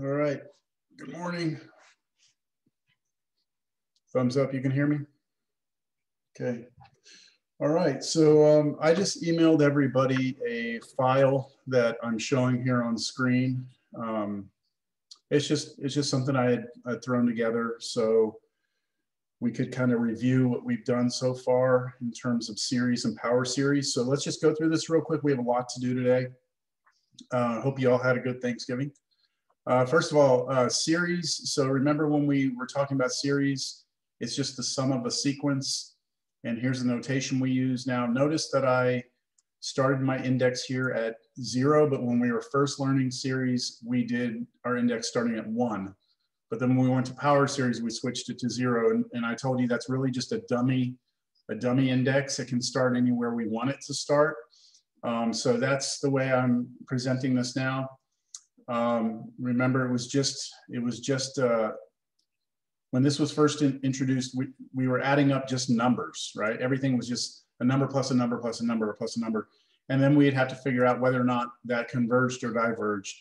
All right. Good morning. Thumbs up, you can hear me? Okay. All right, so um, I just emailed everybody a file that I'm showing here on screen. Um, it's just it's just something I had, I had thrown together so we could kind of review what we've done so far in terms of series and power series. So let's just go through this real quick. We have a lot to do today. I uh, hope you all had a good Thanksgiving. Uh, first of all, uh, series. So remember when we were talking about series, it's just the sum of a sequence. And here's the notation we use. Now notice that I started my index here at zero, but when we were first learning series, we did our index starting at one. But then when we went to power series, we switched it to zero. And, and I told you that's really just a dummy, a dummy index. It can start anywhere we want it to start. Um, so that's the way I'm presenting this now. Um, remember, it was just it was just uh, when this was first in, introduced, we, we were adding up just numbers, right? Everything was just a number plus a number plus a number plus a number, and then we'd have to figure out whether or not that converged or diverged.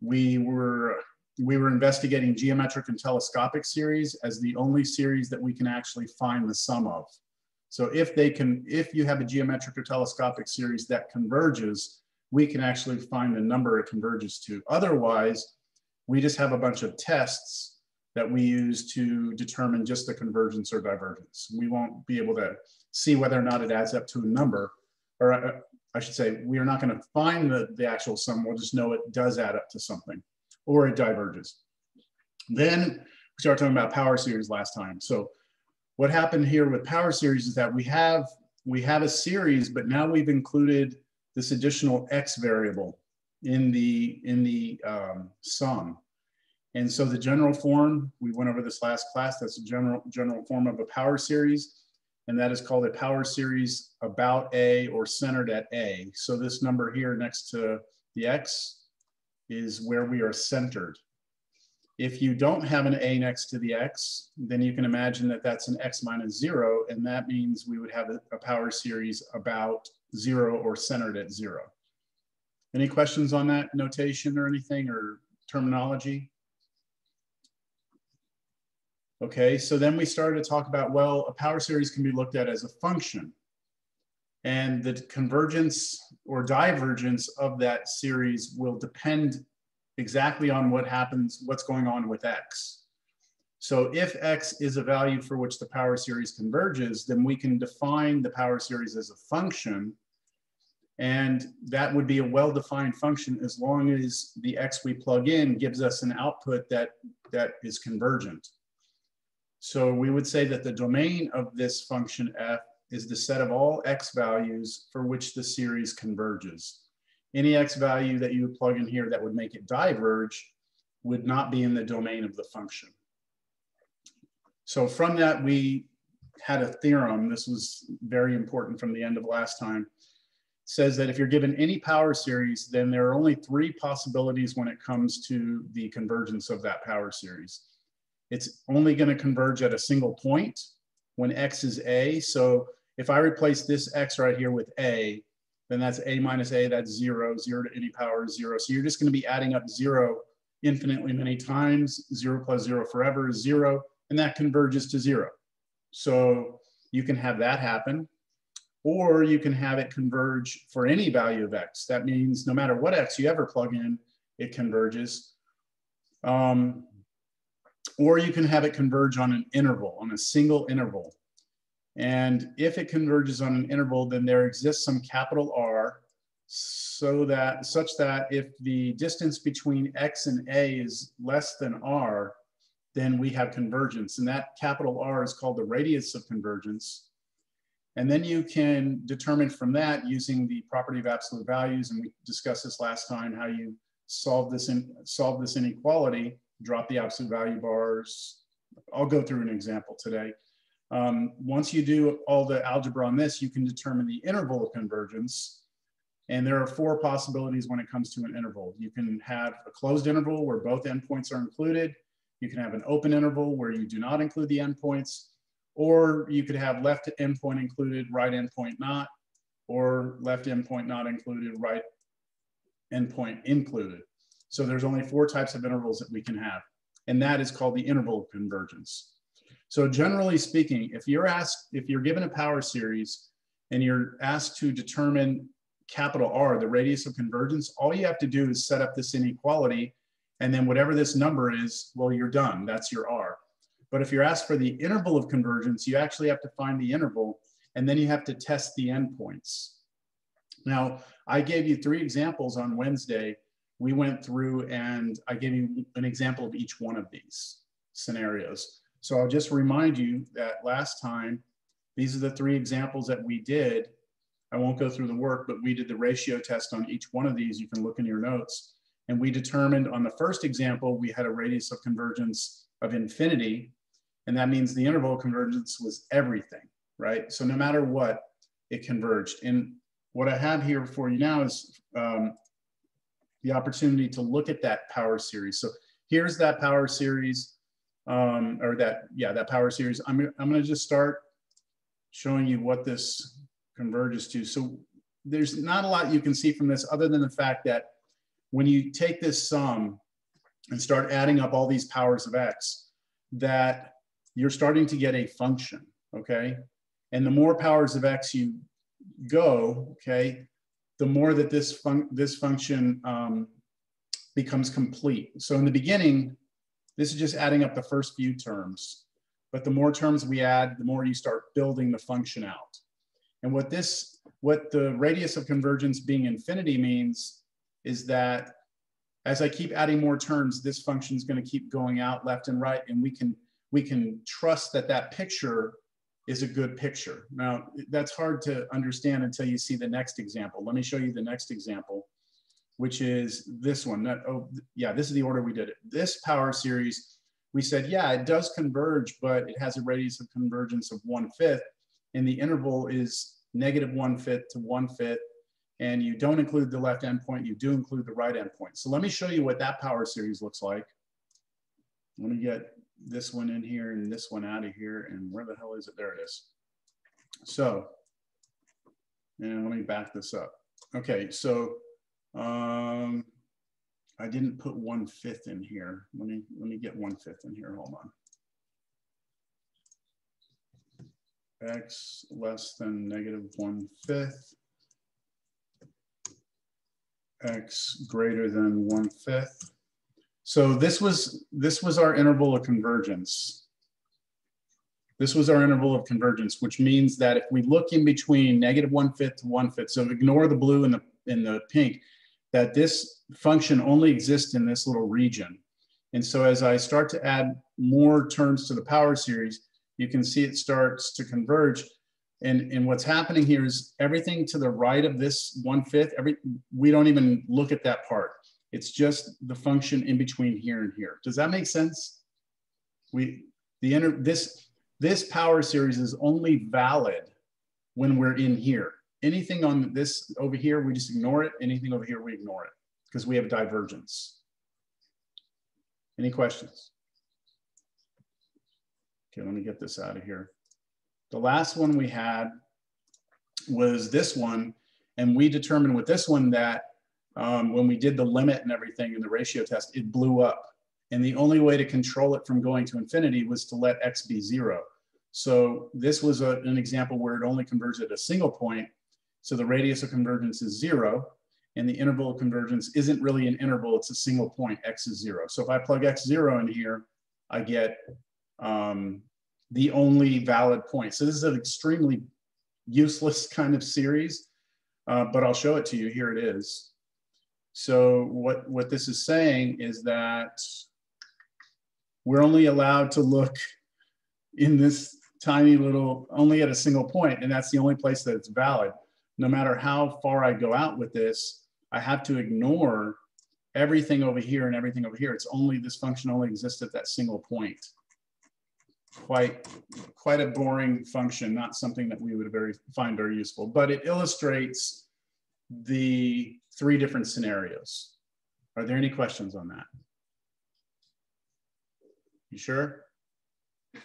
We were we were investigating geometric and telescopic series as the only series that we can actually find the sum of. So if they can, if you have a geometric or telescopic series that converges, we can actually find the number it converges to. Otherwise, we just have a bunch of tests that we use to determine just the convergence or divergence. We won't be able to see whether or not it adds up to a number, or uh, I should say, we are not going to find the, the actual sum. We'll just know it does add up to something or it diverges. Then we started talking about power series last time. So what happened here with power series is that we have we have a series, but now we've included this additional x variable in the, in the um, sum. And so the general form, we went over this last class, that's a general, general form of a power series, and that is called a power series about A or centered at A. So this number here next to the x is where we are centered. If you don't have an A next to the X, then you can imagine that that's an X minus zero, and that means we would have a, a power series about zero or centered at zero. Any questions on that notation or anything or terminology? Okay, so then we started to talk about, well, a power series can be looked at as a function. And the convergence or divergence of that series will depend exactly on what happens, what's going on with X. So if X is a value for which the power series converges, then we can define the power series as a function. And that would be a well-defined function as long as the X we plug in gives us an output that, that is convergent. So we would say that the domain of this function f is the set of all x values for which the series converges any x value that you plug in here that would make it diverge would not be in the domain of the function. So from that, we had a theorem. This was very important from the end of last time. It says that if you're given any power series, then there are only three possibilities when it comes to the convergence of that power series. It's only going to converge at a single point when x is a. So if I replace this x right here with a, then that's a minus a, that's zero, zero to any power is zero. So you're just gonna be adding up zero infinitely many times, zero plus zero forever is zero, and that converges to zero. So you can have that happen, or you can have it converge for any value of x. That means no matter what x you ever plug in, it converges. Um, or you can have it converge on an interval, on a single interval. And if it converges on an interval, then there exists some capital R so that such that if the distance between x and a is less than r, then we have convergence. And that capital R is called the radius of convergence. And then you can determine from that using the property of absolute values, and we discussed this last time, how you solve this, in, solve this inequality, drop the absolute value bars. I'll go through an example today. Um, once you do all the algebra on this, you can determine the interval of convergence. And there are four possibilities when it comes to an interval. You can have a closed interval where both endpoints are included. You can have an open interval where you do not include the endpoints, or you could have left endpoint included, right endpoint not, or left endpoint not included, right endpoint included. So there's only four types of intervals that we can have. And that is called the interval convergence. So generally speaking, if you're asked, if you're given a power series and you're asked to determine capital R, the radius of convergence, all you have to do is set up this inequality. And then whatever this number is, well, you're done. That's your R. But if you're asked for the interval of convergence, you actually have to find the interval and then you have to test the endpoints. Now, I gave you three examples on Wednesday. We went through and I gave you an example of each one of these scenarios. So I'll just remind you that last time, these are the three examples that we did. I won't go through the work, but we did the ratio test on each one of these. You can look in your notes. And we determined on the first example, we had a radius of convergence of infinity. And that means the interval of convergence was everything, right? So no matter what, it converged. And what I have here for you now is um, the opportunity to look at that power series. So here's that power series, um, or that, yeah, that power series. I'm, I'm gonna just start showing you what this converges to. So there's not a lot you can see from this other than the fact that when you take this sum and start adding up all these powers of x, that you're starting to get a function, okay? And the more powers of x you go, okay, the more that this, fun this function um, becomes complete. So in the beginning, this is just adding up the first few terms. But the more terms we add, the more you start building the function out. And what this, what the radius of convergence being infinity means is that as I keep adding more terms, this function is going to keep going out left and right, and we can we can trust that that picture is a good picture. Now, that's hard to understand until you see the next example. Let me show you the next example, which is this one. That, oh, yeah, this is the order we did it. This power series, we said, yeah, it does converge, but it has a radius of convergence of one fifth, and the interval is negative one fifth to one fifth, and you don't include the left endpoint, you do include the right endpoint. So let me show you what that power series looks like. Let me get this one in here and this one out of here. And where the hell is it? There it is. So, and let me back this up. Okay, so um, I didn't put one fifth in here. Let me let me get one fifth in here. Hold on. X less than negative one fifth. X greater than one fifth. So this was, this was our interval of convergence. This was our interval of convergence, which means that if we look in between negative one fifth to one fifth, so ignore the blue and the, and the pink, that this function only exists in this little region. And so as I start to add more terms to the power series, you can see it starts to converge. And, and what's happening here is everything to the right of this one fifth, every, we don't even look at that part. It's just the function in between here and here. Does that make sense? We the inner this this power series is only valid when we're in here. Anything on this over here, we just ignore it. Anything over here, we ignore it because we have divergence. Any questions? Okay, let me get this out of here. The last one we had was this one, and we determined with this one that um, when we did the limit and everything in the ratio test, it blew up. And the only way to control it from going to infinity was to let x be zero. So this was a, an example where it only converged at a single point. So the radius of convergence is zero and the interval of convergence isn't really an interval, it's a single point, x is zero. So if I plug x zero in here, I get um, the only valid point. So this is an extremely useless kind of series, uh, but I'll show it to you. Here it is. So what, what this is saying is that we're only allowed to look in this tiny little, only at a single point, and that's the only place that it's valid. No matter how far I go out with this, I have to ignore everything over here and everything over here. It's only, this function only exists at that single point. Quite, quite a boring function, not something that we would very find very useful, but it illustrates the three different scenarios. Are there any questions on that? You sure? There's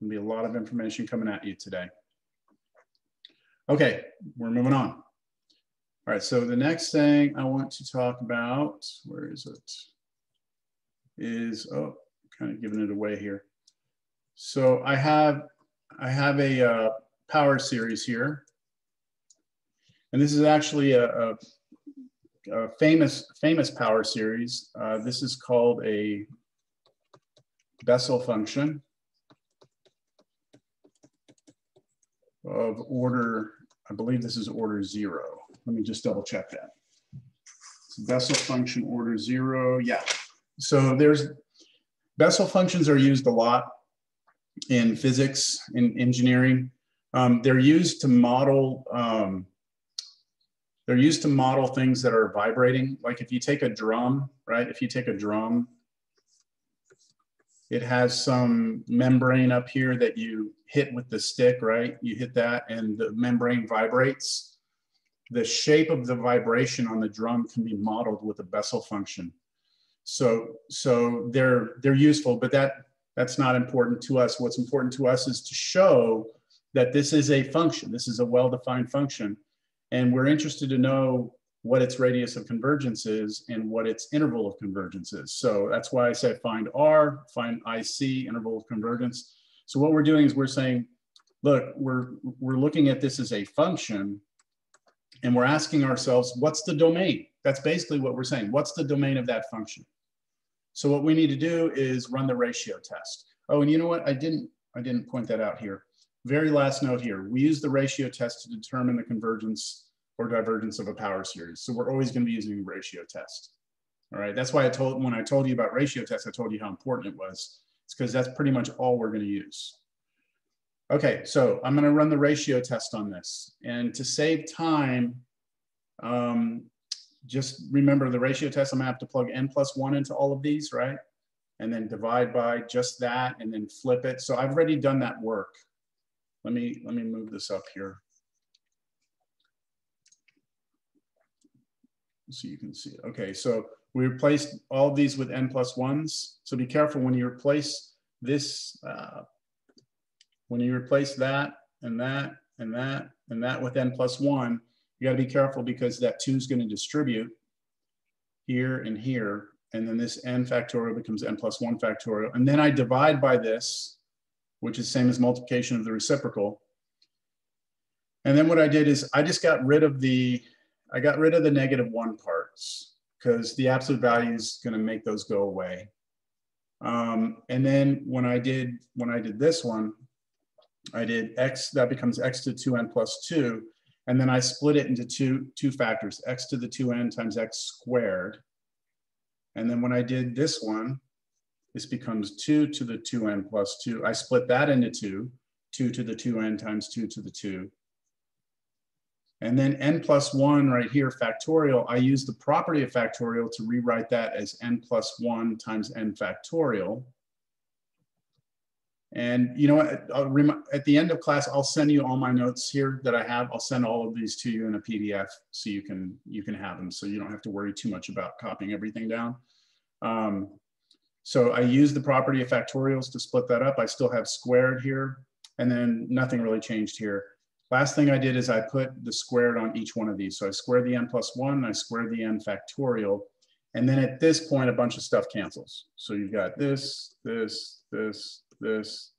gonna be a lot of information coming at you today. Okay, we're moving on. All right, so the next thing I want to talk about, where is it? Is, oh, kind of giving it away here. So I have, I have a uh, power series here. And this is actually a, a, a famous, famous power series. Uh, this is called a Bessel function of order, I believe this is order zero. Let me just double check that. Bessel function order zero, yeah. So there's, Bessel functions are used a lot in physics, in engineering. Um, they're used to model, um, they're used to model things that are vibrating. Like if you take a drum, right? If you take a drum, it has some membrane up here that you hit with the stick, right? You hit that and the membrane vibrates the shape of the vibration on the drum can be modeled with a Bessel function. So, so they're, they're useful, but that, that's not important to us. What's important to us is to show that this is a function. This is a well-defined function. And we're interested to know what its radius of convergence is and what its interval of convergence is. So that's why I said find R, find IC, interval of convergence. So what we're doing is we're saying, look, we're, we're looking at this as a function and we're asking ourselves, what's the domain? That's basically what we're saying. What's the domain of that function? So what we need to do is run the ratio test. Oh, and you know what? I didn't, I didn't point that out here. Very last note here. We use the ratio test to determine the convergence or divergence of a power series. So we're always going to be using the ratio test. All right. That's why I told, when I told you about ratio test, I told you how important it was. It's because that's pretty much all we're going to use. Okay, so I'm going to run the ratio test on this. And to save time, um, just remember the ratio test, I'm to have to plug n plus 1 into all of these, right? And then divide by just that and then flip it. So I've already done that work. Let me, let me move this up here. So you can see. Okay, so we replaced all of these with n 1s. So be careful when you replace this uh, when you replace that and that and that and that with n plus one, you got to be careful because that two is to distribute here and here. And then this n factorial becomes n plus one factorial. And then I divide by this, which is same as multiplication of the reciprocal. And then what I did is I just got rid of the, I got rid of the negative one parts because the absolute value is to make those go away. Um, and then when I did, when I did this one, I did x, that becomes x to the 2n plus 2. And then I split it into two, two factors, x to the 2n times x squared. And then when I did this one, this becomes 2 to the 2n plus 2. I split that into 2, 2 to the 2n times 2 to the 2. And then n plus 1 right here, factorial, I use the property of factorial to rewrite that as n plus 1 times n factorial. And you know what, at the end of class, I'll send you all my notes here that I have. I'll send all of these to you in a PDF so you can, you can have them. So you don't have to worry too much about copying everything down. Um, so I use the property of factorials to split that up. I still have squared here and then nothing really changed here. Last thing I did is I put the squared on each one of these. So I squared the n plus one, I squared the n factorial. And then at this point, a bunch of stuff cancels. So you've got this, this, this, this,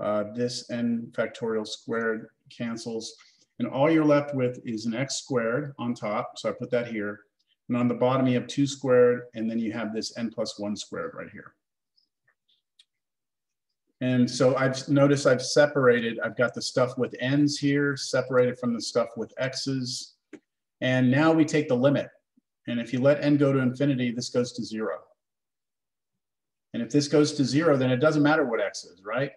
uh, this n factorial squared cancels. And all you're left with is an x squared on top. So I put that here. And on the bottom, you have two squared, and then you have this n plus one squared right here. And so I've noticed I've separated, I've got the stuff with n's here, separated from the stuff with x's. And now we take the limit. And if you let n go to infinity, this goes to zero. And if this goes to zero, then it doesn't matter what x is, right?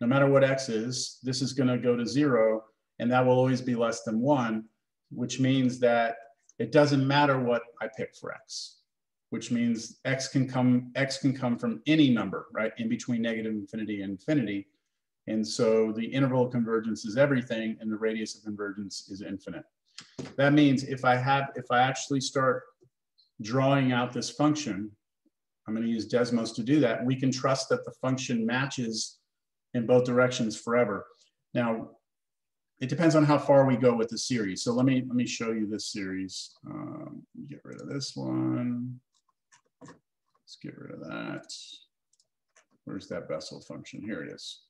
No matter what x is, this is gonna go to zero, and that will always be less than one, which means that it doesn't matter what I pick for x, which means x can come, x can come from any number, right? In between negative infinity and infinity. And so the interval of convergence is everything, and the radius of convergence is infinite. That means if I have, if I actually start drawing out this function, I'm going to use Desmos to do that. We can trust that the function matches in both directions forever. Now, it depends on how far we go with the series. So let me let me show you this series. Um, get rid of this one. Let's get rid of that. Where's that Bessel function? Here it is.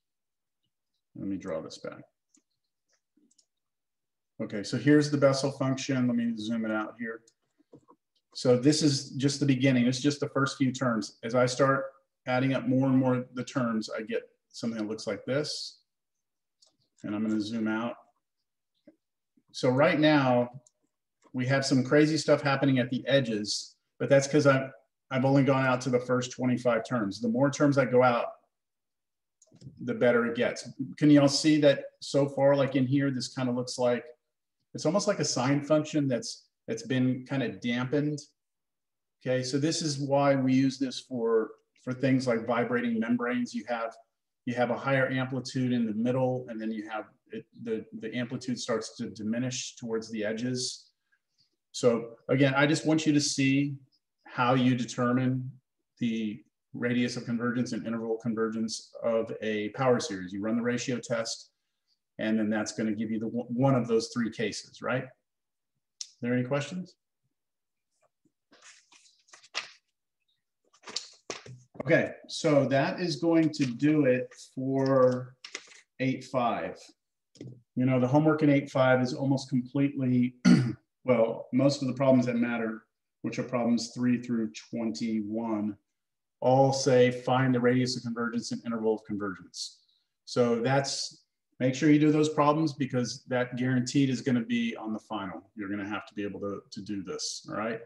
Let me draw this back. Okay, so here's the Bessel function. Let me zoom it out here. So this is just the beginning. It's just the first few terms. As I start adding up more and more the terms, I get something that looks like this. And I'm gonna zoom out. So right now, we have some crazy stuff happening at the edges, but that's because I've, I've only gone out to the first 25 terms. The more terms I go out, the better it gets. Can you all see that so far, like in here, this kind of looks like, it's almost like a sine function that's that's been kind of dampened. Okay, so this is why we use this for, for things like vibrating membranes. You have, you have a higher amplitude in the middle, and then you have it, the, the amplitude starts to diminish towards the edges. So again, I just want you to see how you determine the radius of convergence and interval convergence of a power series. You run the ratio test, and then that's going to give you the one of those three cases, right? There any questions? Okay, so that is going to do it for 8.5. You know, the homework in 8.5 is almost completely, well, most of the problems that matter, which are problems 3 through 21, all say find the radius of convergence and interval of convergence. So that's make sure you do those problems because that guaranteed is going to be on the final. You're going to have to be able to, to do this. All right.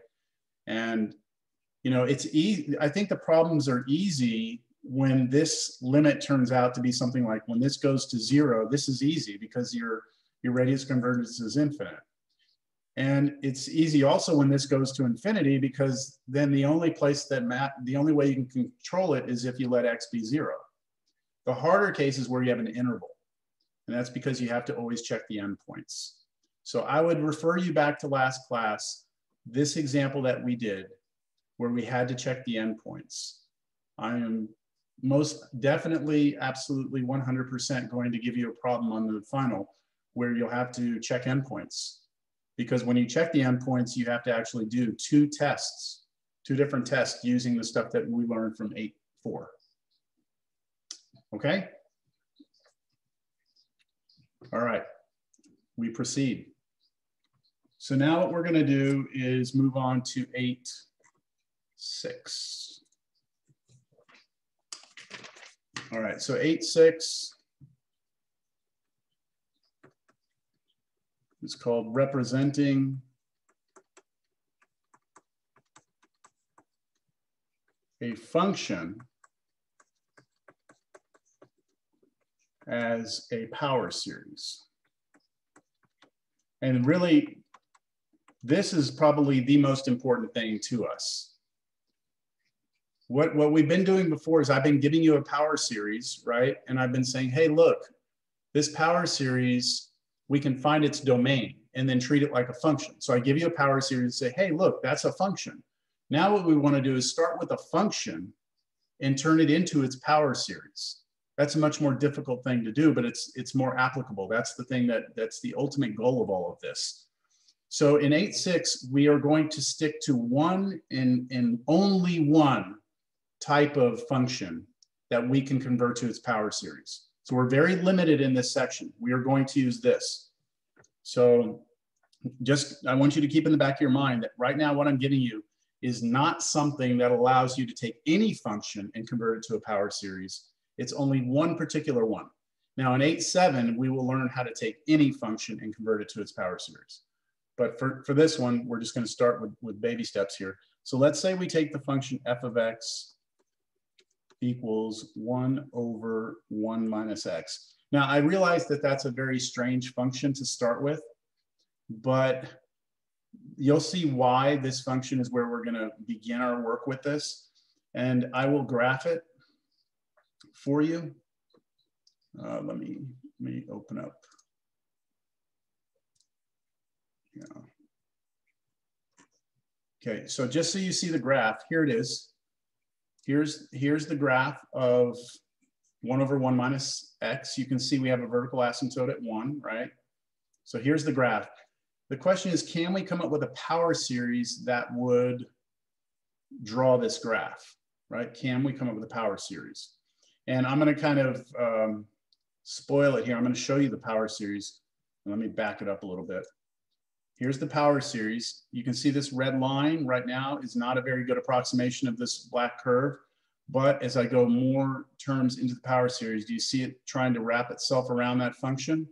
And, you know, it's easy. I think the problems are easy when this limit turns out to be something like when this goes to zero, this is easy because your, your radius convergence is infinite. And it's easy also when this goes to infinity because then the only place that map, the only way you can control it is if you let x be zero. The harder case is where you have an interval. And that's because you have to always check the endpoints. So I would refer you back to last class, this example that we did, where we had to check the endpoints. I am most definitely, absolutely 100% going to give you a problem on the final where you'll have to check endpoints. Because when you check the endpoints, you have to actually do two tests, two different tests using the stuff that we learned from 8.4. Okay? All right, we proceed. So now what we're gonna do is move on to eight, six. All right, so eight, six is called representing a function as a power series. And really, this is probably the most important thing to us. What, what we've been doing before is I've been giving you a power series, right? And I've been saying, hey, look, this power series, we can find its domain and then treat it like a function. So I give you a power series and say, hey, look, that's a function. Now what we want to do is start with a function and turn it into its power series that's a much more difficult thing to do, but it's it's more applicable. That's the thing that that's the ultimate goal of all of this. So in 8.6, we are going to stick to one and, and only one type of function that we can convert to its power series. So we're very limited in this section. We are going to use this. So just, I want you to keep in the back of your mind that right now what I'm giving you is not something that allows you to take any function and convert it to a power series. It's only one particular one. Now in 8.7, we will learn how to take any function and convert it to its power series. But for, for this one, we're just gonna start with, with baby steps here. So let's say we take the function f of x equals one over one minus x. Now I realize that that's a very strange function to start with, but you'll see why this function is where we're gonna begin our work with this. And I will graph it for you. Uh, let me let me open up. Yeah. Okay, so just so you see the graph, here it is. Here's here's the graph of one over one minus x. You can see we have a vertical asymptote at one, right? So here's the graph. The question is, can we come up with a power series that would draw this graph, right? Can we come up with a power series? And I'm gonna kind of um, spoil it here. I'm gonna show you the power series. Let me back it up a little bit. Here's the power series. You can see this red line right now is not a very good approximation of this black curve. But as I go more terms into the power series, do you see it trying to wrap itself around that function?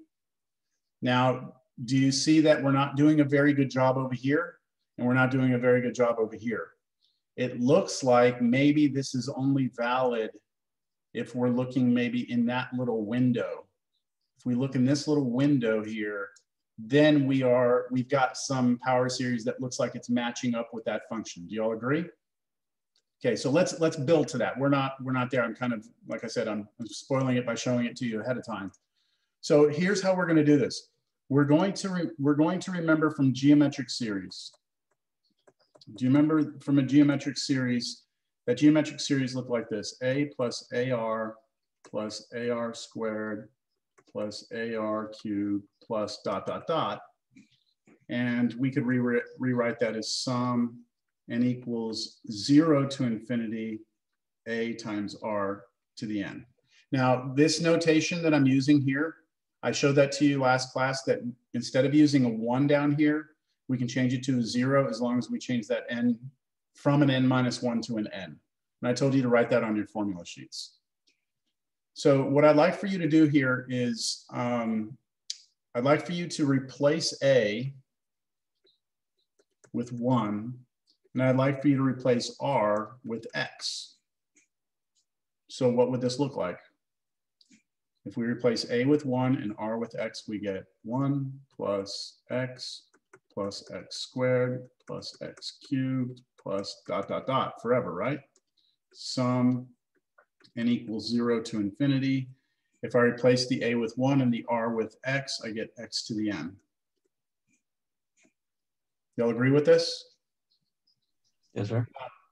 Now, do you see that we're not doing a very good job over here and we're not doing a very good job over here? It looks like maybe this is only valid if we're looking maybe in that little window. If we look in this little window here, then we are, we've got some power series that looks like it's matching up with that function. Do you all agree? Okay, so let's let's build to that. We're not we're not there. I'm kind of like I said, I'm, I'm spoiling it by showing it to you ahead of time. So here's how we're going to do this. We're going to we're going to remember from geometric series. Do you remember from a geometric series? That geometric series looked like this: a plus ar plus ar squared plus ar cubed plus dot dot dot. And we could re rewrite that as sum n equals zero to infinity a times r to the n. Now, this notation that I'm using here, I showed that to you last class that instead of using a one down here, we can change it to a zero as long as we change that n from an n minus one to an n. And I told you to write that on your formula sheets. So what I'd like for you to do here is, um, I'd like for you to replace a with one and I'd like for you to replace R with X. So what would this look like? If we replace A with one and R with X, we get one plus X plus X squared plus X cubed plus dot, dot, dot forever, right? Sum n equals zero to infinity. If I replace the A with one and the R with X, I get X to the N. Y'all agree with this? Yes, sir.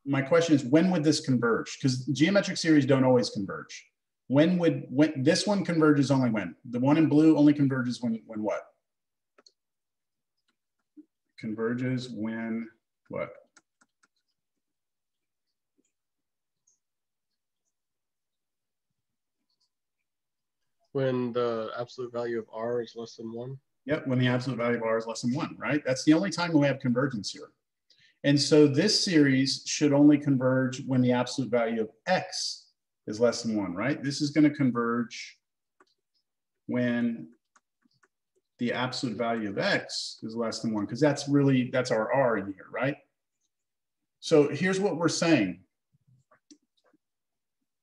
My question is, when would this converge? Because geometric series don't always converge. When would when this one converges only when? The one in blue only converges when when what? Converges when what? When the absolute value of r is less than one. Yep, when the absolute value of r is less than one, right? That's the only time we have convergence here. And so this series should only converge when the absolute value of x is less than one, right? This is gonna converge when the absolute value of x is less than one, because that's really, that's our r in here, right? So here's what we're saying,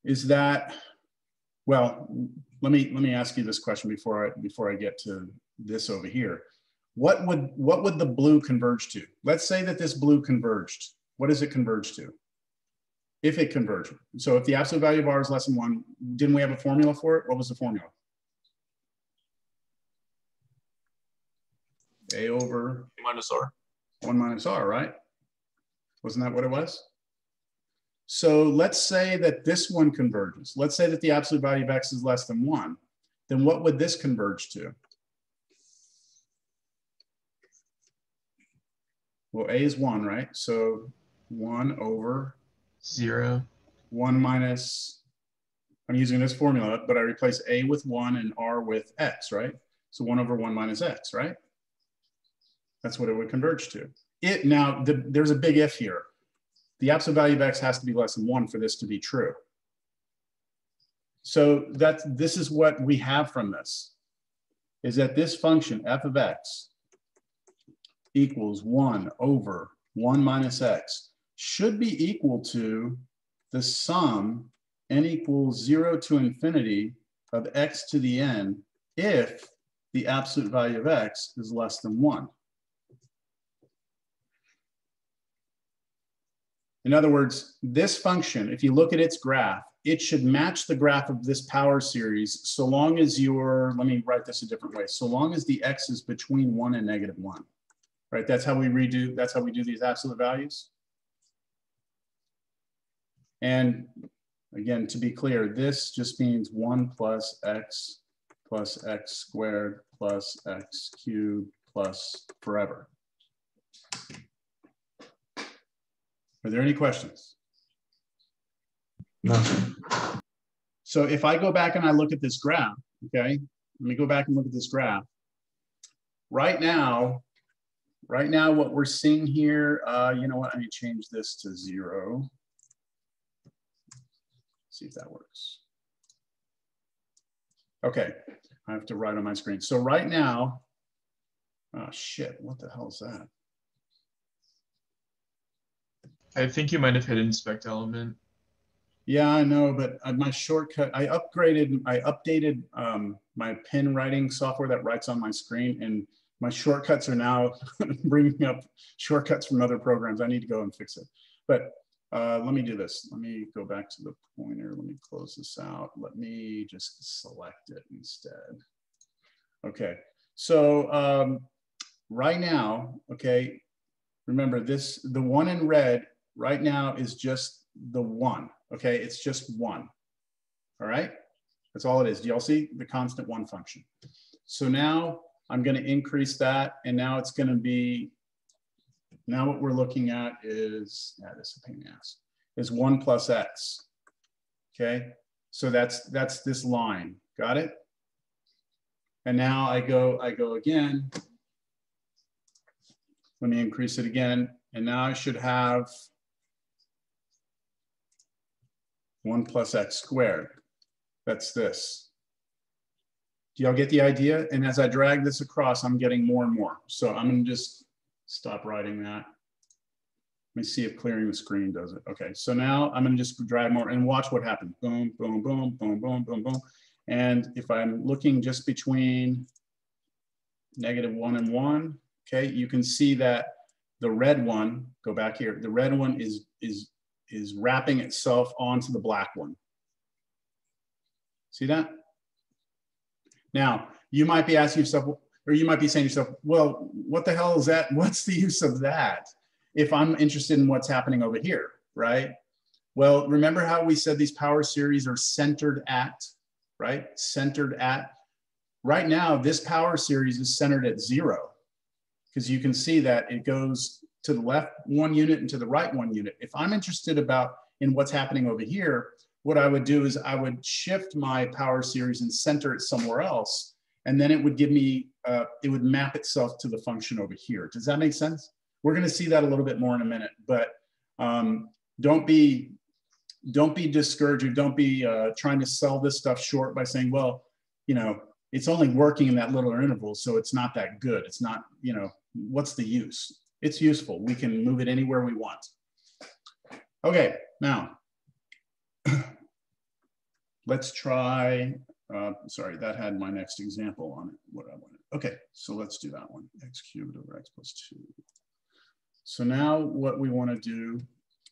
is that, well, let me, let me ask you this question before I, before I get to this over here what would what would the blue converge to? Let's say that this blue converged. What does it converge to? If it converged. So if the absolute value of r is less than one, didn't we have a formula for it? What was the formula? A over minus r. One minus r, right? Wasn't that what it was? So let's say that this one converges. Let's say that the absolute value of x is less than one. Then what would this converge to? Well, A is one, right? So one over zero. One minus, I'm using this formula, but I replace A with one and R with X, right? So one over one minus X, right? That's what it would converge to. It now, the, there's a big if here. The absolute value of X has to be less than one for this to be true. So that's, this is what we have from this, is that this function, f of X, equals 1 over 1 minus x should be equal to the sum n equals 0 to infinity of x to the n if the absolute value of x is less than 1. In other words, this function, if you look at its graph, it should match the graph of this power series so long as you're, let me write this a different way, so long as the x is between 1 and negative 1 right? That's how we redo, that's how we do these absolute values. And again, to be clear, this just means one plus x plus x squared plus x cubed plus forever. Are there any questions? No. So if I go back and I look at this graph, okay, let me go back and look at this graph. Right now, right now, what we're seeing here, uh, you know what, let me change this to zero. See if that works. Okay, I have to write on my screen. So right now, oh shit, what the hell is that? I think you might have hit inspect element. Yeah, I know, but uh, my shortcut, I upgraded, I updated um, my pen writing software that writes on my screen and my shortcuts are now bringing up shortcuts from other programs. I need to go and fix it. But uh, let me do this. Let me go back to the pointer. Let me close this out. Let me just select it instead. Okay, so um, right now, okay, remember this, the one in red right now is just the one, okay? It's just one, all right? That's all it is. Do y'all see the constant one function? So now I'm gonna increase that and now it's gonna be, now what we're looking at is, yeah, this is a pain in the ass, is one plus x, okay? So that's, that's this line, got it? And now I go, I go again. Let me increase it again. And now I should have one plus x squared. That's this. Do y'all get the idea? And as I drag this across, I'm getting more and more. So I'm gonna just stop writing that. Let me see if clearing the screen does it. Okay, so now I'm gonna just drag more and watch what happens. Boom, boom, boom, boom, boom, boom, boom. And if I'm looking just between negative one and one, okay, you can see that the red one, go back here, the red one is, is, is wrapping itself onto the black one. See that? Now, you might be asking yourself, or you might be saying to yourself, well, what the hell is that? What's the use of that? If I'm interested in what's happening over here, right? Well, remember how we said these power series are centered at, right? Centered at. Right now, this power series is centered at zero because you can see that it goes to the left one unit and to the right one unit. If I'm interested about in what's happening over here, what I would do is I would shift my power series and center it somewhere else. And then it would give me, uh, it would map itself to the function over here. Does that make sense? We're gonna see that a little bit more in a minute, but um, don't be, don't be discouraged or don't be uh, trying to sell this stuff short by saying, well, you know, it's only working in that little interval, so it's not that good. It's not, you know, what's the use? It's useful. We can move it anywhere we want. Okay, now let's try, uh, sorry, that had my next example on it, what I wanted. Okay, so let's do that one, x cubed over x plus two. So now what we wanna do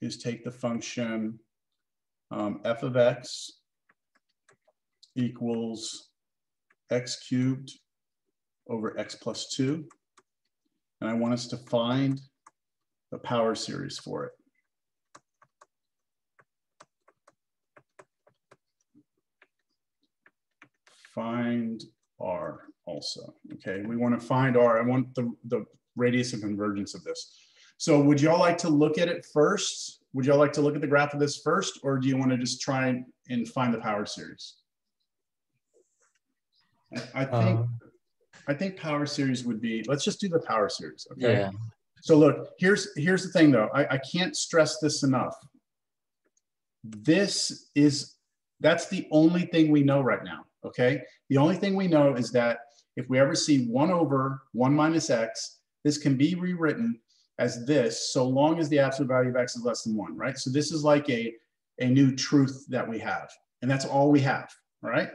is take the function um, f of x equals x cubed over x plus two. And I want us to find the power series for it. Find R also, okay? We wanna find R, I want the, the radius of convergence of this. So would y'all like to look at it first? Would y'all like to look at the graph of this first, or do you wanna just try and find the power series? I, think, Um, I think power series would be, let's just do the power series, okay? Yeah. So look, here's here's the thing though. I, I can't stress this enough. This is that's the only thing we know right now. Okay. The only thing we know is that if we ever see one over one minus x, this can be rewritten as this so long as the absolute value of x is less than one, right? So this is like a, a new truth that we have. And that's all we have. Right.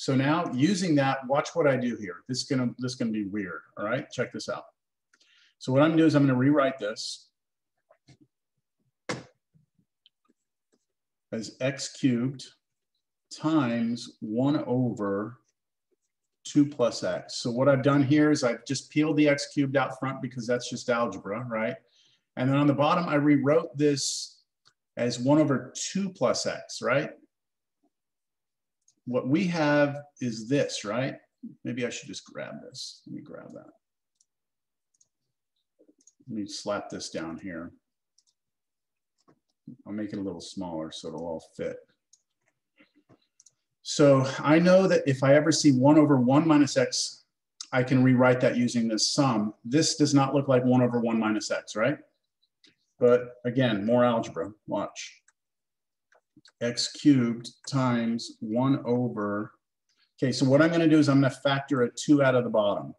So now using that, watch what I do here. This is gonna this is gonna be weird. All right, check this out. So what I'm gonna do is I'm gonna rewrite this as x cubed times one over two plus x. So what I've done here is I've just peeled the x cubed out front because that's just algebra, right? And then on the bottom, I rewrote this as one over two plus x, right? What we have is this, right? Maybe I should just grab this. Let me grab that. Let me slap this down here. I'll make it a little smaller so it'll all fit. So I know that if I ever see one over one minus x, I can rewrite that using this sum. This does not look like one over one minus x, right? But again, more algebra, watch. X cubed times one over, okay, so what I'm gonna do is I'm gonna factor a two out of the bottom.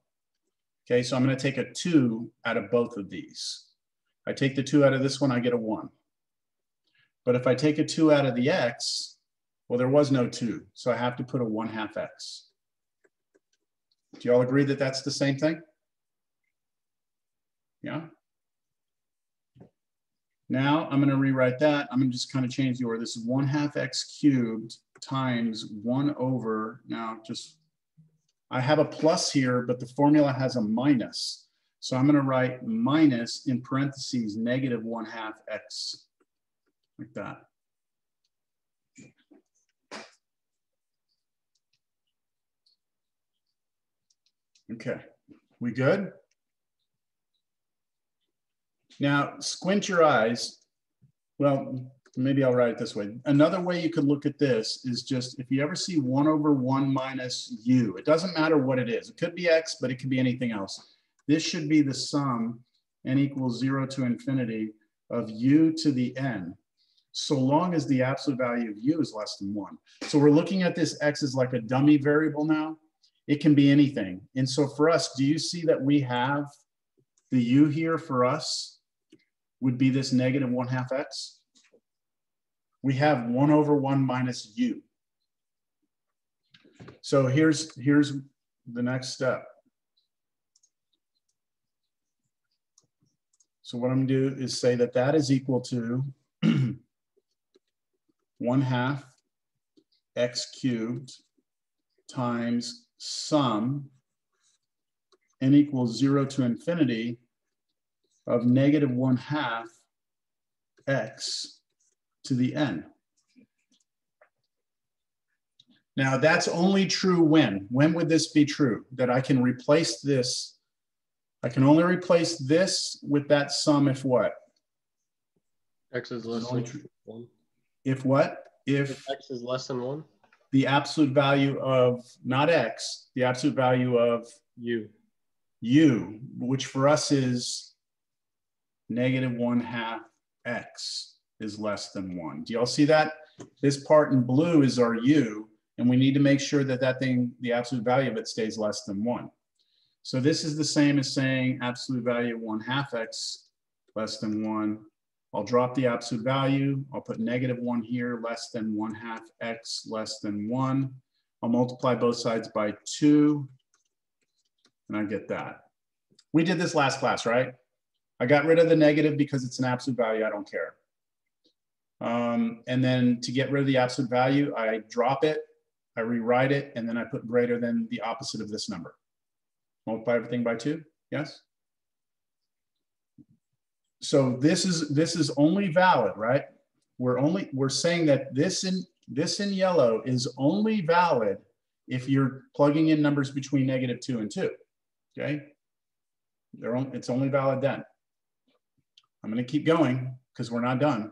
Okay, so I'm gonna take a two out of both of these. I take the two out of this one, I get a one. But if I take a two out of the x, well, there was no two, so I have to put a one half x. Do you all agree that that's the same thing? Yeah? Now I'm gonna rewrite that. I'm gonna just kind of change the order. This is one half x cubed times one over, now just, I have a plus here, but the formula has a minus. So I'm gonna write minus in parentheses negative one half x, like that. Okay, we good? Now, squint your eyes. Well, maybe I'll write it this way. Another way you could look at this is just if you ever see one over one minus u, it doesn't matter what it is. It could be x, but it could be anything else. This should be the sum n equals zero to infinity of u to the n, so long as the absolute value of u is less than one. So we're looking at this x as like a dummy variable now. It can be anything. And so for us, do you see that we have the u here for us would be this negative one half x? We have one over one minus u. So here's, here's the next step. So what I'm gonna do is say that that is equal to one half x cubed times sum n equals zero to infinity of negative one half x to the n. Now that's only true when? When would this be true? That I can replace this, I can only replace this with that sum if what? X is less than one. If what? If If X is less than one, the absolute value of, not x, the absolute value of U. u, which for us is negative one half x is less than one. Do y'all see that? This part in blue is our u, and we need to make sure that that thing, the absolute value of it stays less than one. So this is the same as saying absolute value one half x less than one. I'll drop the absolute value. I'll put negative one here, less than one half x less than one. I'll multiply both sides by two, and I get that. We did this last class, right? I got rid of the negative because it's an absolute value. I don't care. Um, and then to get rid of the absolute value, I drop it, I rewrite it, and then I put greater than the opposite of this number. Multiply everything by two, yes? So this is this is only valid, right? We're only we're saying that this in this in yellow is only valid if you're plugging in numbers between negative two and two. Okay, they're on, it's only valid then. I'm going to keep going because we're not done.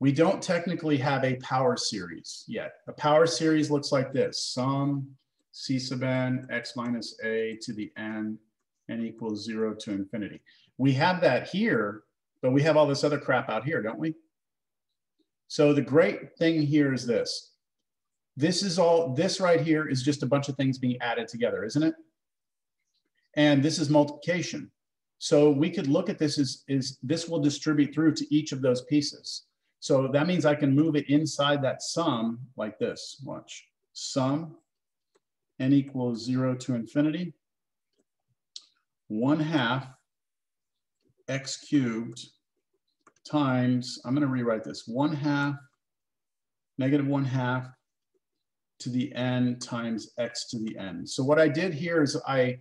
We don't technically have a power series yet. A power series looks like this: sum c sub n x minus a to the n n equals zero to infinity. We have that here, but we have all this other crap out here, don't we? So the great thing here is this. This is all, this right here is just a bunch of things being added together, isn't it? And this is multiplication. So we could look at this as, is this will distribute through to each of those pieces. So that means I can move it inside that sum like this, watch. Sum n equals zero to infinity one half x cubed times, I'm going to rewrite this, one half, negative one half to the n times x to the n. So what I did here is I,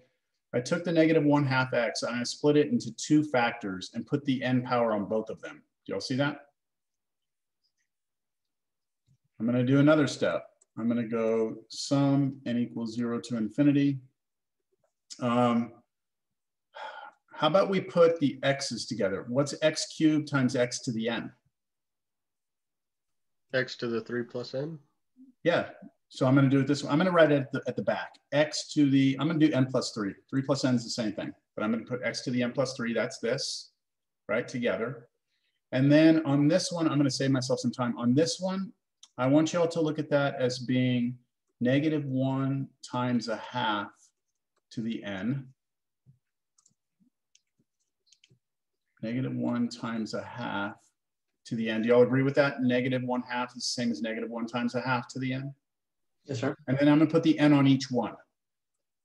I took the negative one half x and I split it into two factors and put the n power on both of them. Do y'all see that? I'm gonna do another step. I'm gonna go sum n equals zero to infinity. Um, how about we put the x's together? What's x cubed times x to the n? X to the three plus N. Yeah, so I'm gonna do it this way. I'm gonna write it at the, at the back. X to the, I'm gonna do n plus three. Three plus n is the same thing, but I'm gonna put x to the n plus three, that's this, right, together. And then on this one, I'm gonna save myself some time. On this one, I want y'all to look at that as being negative one times a half to the n. Negative one times a half to the n. Do y'all agree with that? Negative one half is the same as negative one times a half to the n. Yes, sir. And then I'm gonna put the n on each one.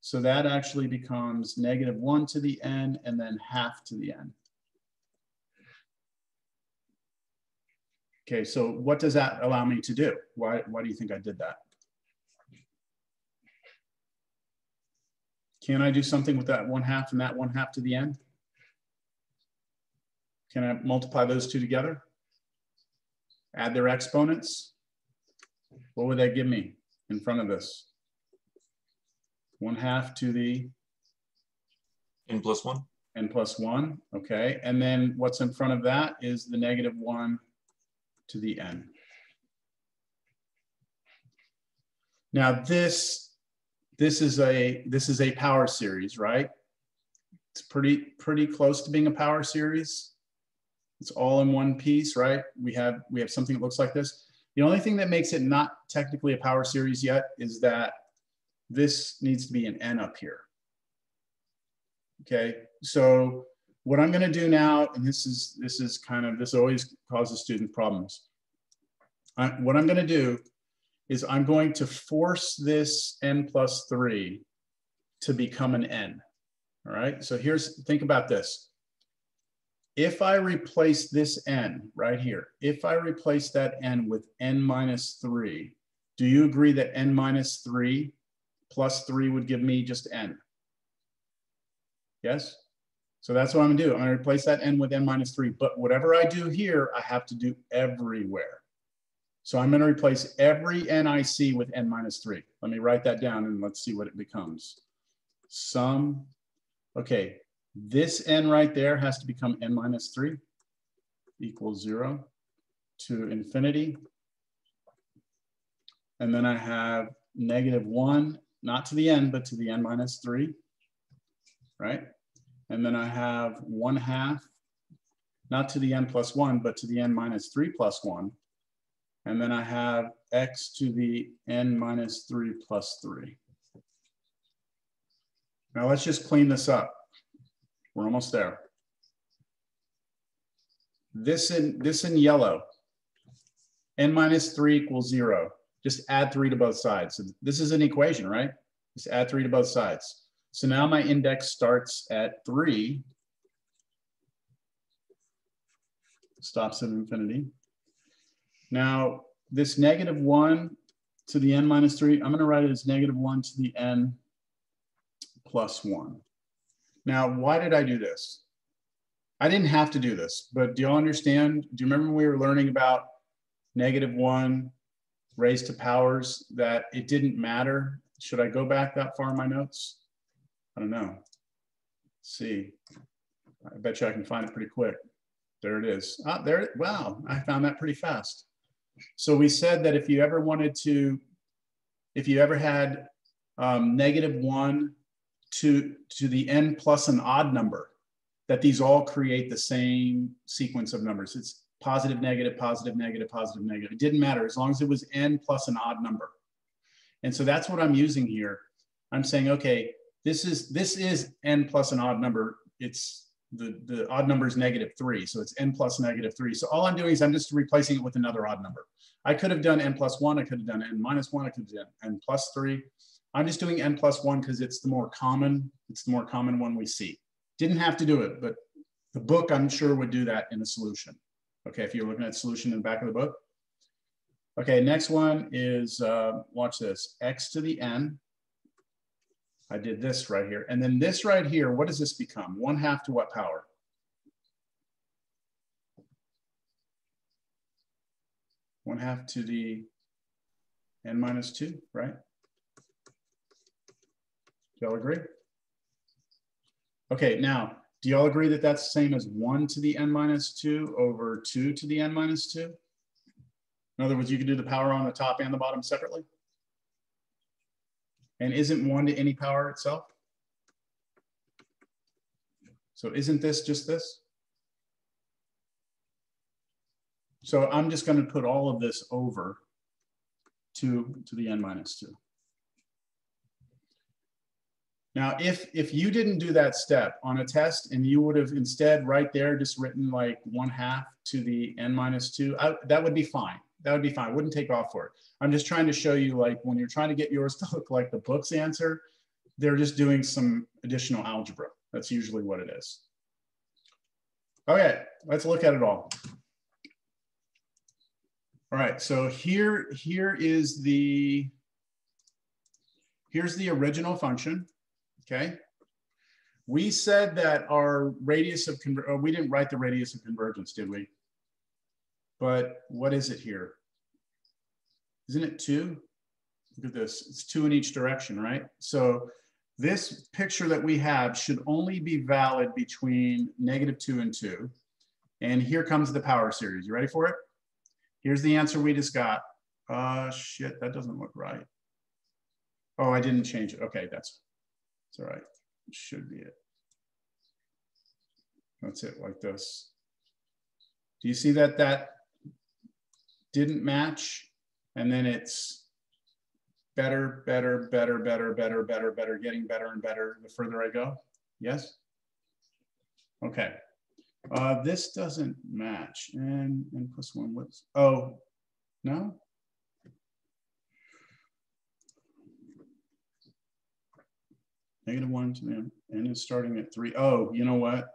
So that actually becomes negative one to the n and then half to the n. Okay, so what does that allow me to do? Why, why do you think I did that? Can I do something with that one half and that one half to the n? Can I multiply those two together? Add their exponents? What would that give me in front of this? One half to the N plus one. n plus one, okay? And then what's in front of that is the negative one to the n. Now this, this is a, this is a power series, right? It's pretty, pretty close to being a power series. It's all in one piece, right? We have, we have something that looks like this. The only thing that makes it not technically a power series yet is that this needs to be an n up here. Okay, so what I'm going to do now, and this is this is kind of this always causes student problems. I, what I'm going to do is I'm going to force this n plus three to become an n. All right. So here's think about this. If I replace this n right here, if I replace that n with n minus three, do you agree that n minus three plus three would give me just n? Yes? So that's what I'm gonna do. I'm gonna replace that n with n minus three, but whatever I do here, I have to do everywhere. So I'm gonna replace every n I see with n minus three. Let me write that down and let's see what it becomes. Sum, okay, this n right there has to become n minus three equals zero to infinity. And then I have negative one, not to the n, but to the n minus three, right? And then I have one half, not to the n plus one, but to the n minus three plus one. And then I have x to the n minus three plus three. Now let's just clean this up. We're almost there. This in, this in yellow, n minus three equals zero. Just add three to both sides. So this is an equation, right? Just add three to both sides. So now my index starts at three, stops at infinity. Now this negative one to the n minus three, I'm gonna write it as negative one to the n plus one. Now, why did I do this? I didn't have to do this, but do you all understand? Do you remember when we were learning about negative one raised to powers that it didn't matter? Should I go back that far in my notes? I don't know. Let's see. I bet you I can find it pretty quick. There it is. Ah, there. Wow, I found that pretty fast. So we said that if you ever wanted to, if you ever had um, negative one to, to the n plus an odd number, that these all create the same sequence of numbers. It's positive, negative, positive, negative, positive, negative. It didn't matter as long as it was n plus an odd number. And so that's what I'm using here. I'm saying, okay, this is this is n plus an odd number. It's the, the odd number is negative three. So it's n plus negative three. So all I'm doing is I'm just replacing it with another odd number. I could have done n plus one. I could have done n minus one. I could have done n plus three. I'm just doing n plus one because it's the more common, it's the more common one we see. Didn't have to do it, but the book I'm sure would do that in a solution. Okay, if you're looking at solution in the back of the book. Okay, next one is, uh, watch this, x to the n. I did this right here. And then this right here, what does this become? One half to what power? One half to the n minus two, right? Do y'all agree? Okay, now, do y'all agree that that's the same as one to the n minus two over two to the n minus two? In other words, you can do the power on the top and the bottom separately? And isn't one to any power itself? So isn't this just this? So I'm just going to put all of this over 2 to the n minus 2. Now, if, if you didn't do that step on a test and you would have instead right there just written like 1 half to the n minus 2, I, that would be fine. That would be fine. Wouldn't take off for it. I'm just trying to show you like when you're trying to get yours to look like the book's answer, they're just doing some additional algebra. That's usually what it is. Okay, let's look at it all. All right, so here, here is the, here's the original function, okay? We said that our radius of, oh, we didn't write the radius of convergence, did we? But what is it here? Isn't it two? Look at this, it's two in each direction, right? So this picture that we have should only be valid between negative two and two. And here comes the power series. You ready for it? Here's the answer we just got. Uh, shit, that doesn't look right. Oh, I didn't change it. Okay, that's, that's all right. Should be it. That's it, like this. Do you see that that didn't match? And then it's better, better, better, better, better, better, better, getting better and better the further I go? Yes? Okay. Uh, this doesn't match. And, and plus one, what's, oh, no? Negative one to n is starting at three. Oh, you know what?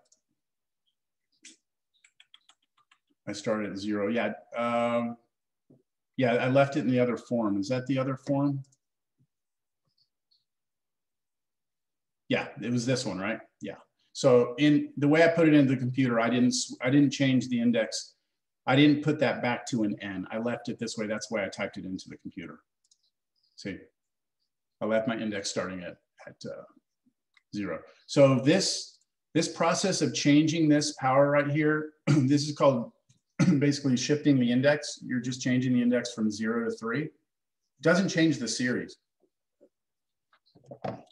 I started at zero. Yeah. Um, yeah, I left it in the other form. Is that the other form? Yeah, it was this one, right? Yeah. So in the way I put it into the computer, I didn't I didn't change the index. I didn't put that back to an n. I left it this way. That's why I typed it into the computer. See, I left my index starting at, at uh, zero. So this, this process of changing this power right here, this is called basically shifting the index. You're just changing the index from zero to three. It doesn't change the series.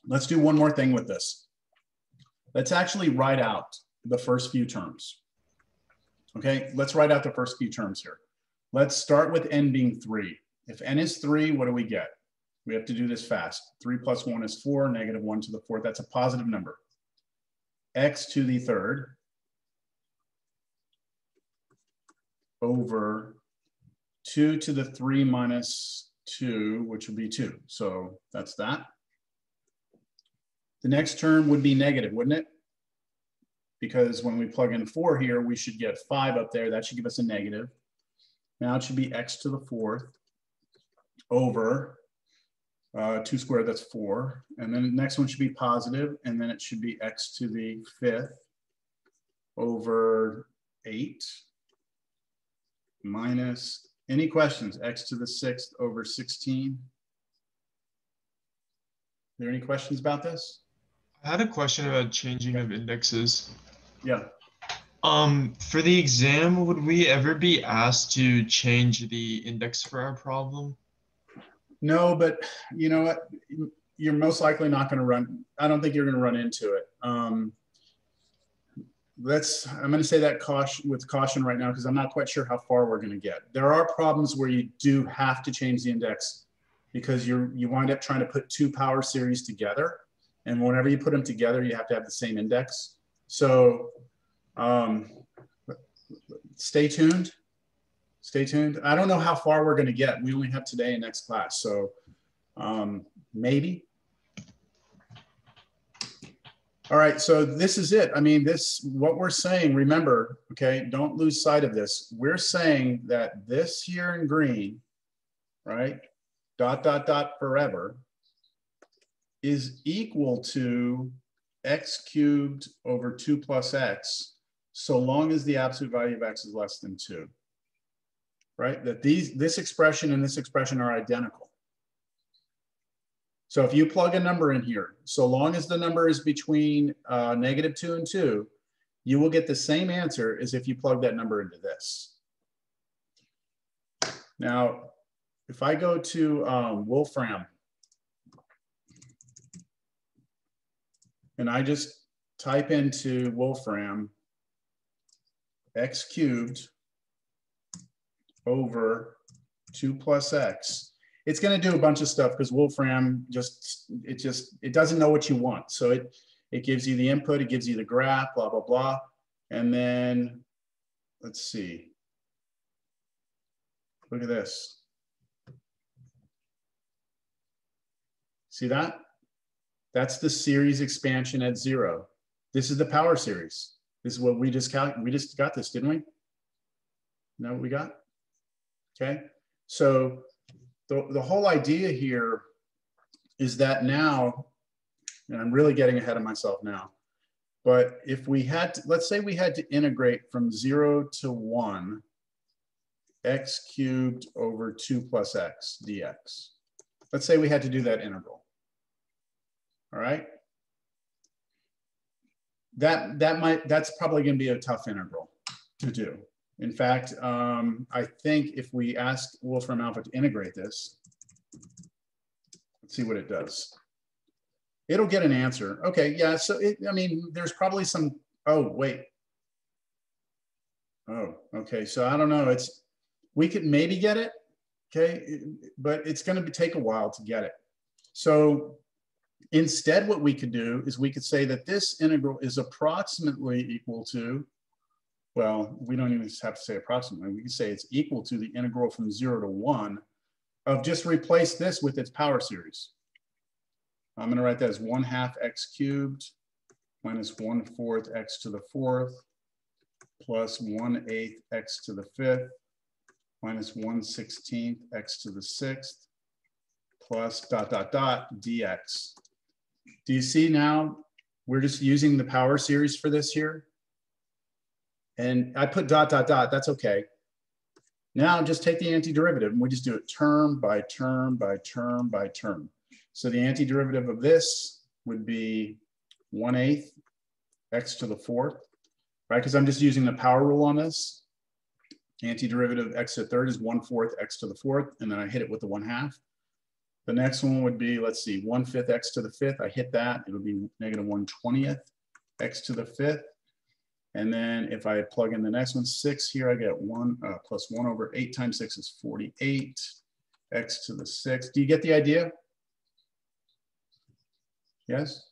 Let's do one more thing with this. Let's actually write out the first few terms. Okay, let's write out the first few terms here. Let's start with n being three. If n is three, what do we get? We have to do this fast. Three plus one is four, negative one to the fourth, that's a positive number. x to the third over two to the three minus two, which would be two. So that's that. The next term would be negative, wouldn't it? Because when we plug in four here, we should get five up there. That should give us a negative. Now it should be x to the fourth over uh, two squared, that's four. And then the next one should be positive, and then it should be x to the fifth over eight minus, any questions? X to the sixth over 16. Are there any questions about this? I had a question about changing of indexes. Yeah. Um, for the exam, would we ever be asked to change the index for our problem? No, but you know what? You're most likely not going to run. I don't think you're going to run into it. Um, let's. I'm going to say that caution with caution right now because I'm not quite sure how far we're going to get. There are problems where you do have to change the index because you're you wind up trying to put two power series together, and whenever you put them together, you have to have the same index. So um, stay tuned stay tuned. I don't know how far we're going to get. We only have today and next class. So um, maybe. All right, so this is it. I mean, this, what we're saying, remember, okay, don't lose sight of this. We're saying that this here in green, right, dot, dot, dot forever is equal to x cubed over 2 plus x so long as the absolute value of x is less than 2 right? That these this expression and this expression are identical. So if you plug a number in here, so long as the number is between uh, negative two and two, you will get the same answer as if you plug that number into this. Now, if I go to um, Wolfram and I just type into Wolfram x cubed over 2 plus x, it's going to do a bunch of stuff because Wolfram just, it just, it doesn't know what you want. So it, it gives you the input, it gives you the graph, blah, blah, blah. And then, let's see. Look at this. See that? That's the series expansion at zero. This is the power series. This is what we just cal we just got this, didn't we? Know what we got? Okay. So the, the whole idea here is that now, and I'm really getting ahead of myself now, but if we had, to, let's say we had to integrate from zero to one, x cubed over two plus x dx. Let's say we had to do that integral. All right. That, that might, that's probably gonna be a tough integral to do. In fact, um, I think if we ask Wolfram Alpha to integrate this, let's see what it does. It'll get an answer. Okay, yeah, so it, I mean, there's probably some, oh, wait. Oh, okay, so I don't know, it's, we could maybe get it, okay, but it's gonna take a while to get it. So instead what we could do is we could say that this integral is approximately equal to well, we don't even have to say approximately. We can say it's equal to the integral from zero to one of just replace this with its power series. I'm gonna write that as one half x cubed minus one fourth x to the fourth plus one eighth x to the fifth minus one sixteenth x to the sixth plus dot dot dot dx. Do you see now we're just using the power series for this here? And I put dot, dot, dot, that's okay. Now just take the antiderivative and we just do it term by term by term by term. So the antiderivative of this would be 1 8 x to the fourth, right? Because I'm just using the power rule on this. Antiderivative x to the third is 1 fourth x to the fourth, and then I hit it with the 1 half. The next one would be, let's see, 1 fifth x to the fifth. I hit that, it would be negative 1 20th x to the fifth. And then if I plug in the next one, six here, I get one uh, plus one over eight times six is 48, x to the six. Do you get the idea? Yes?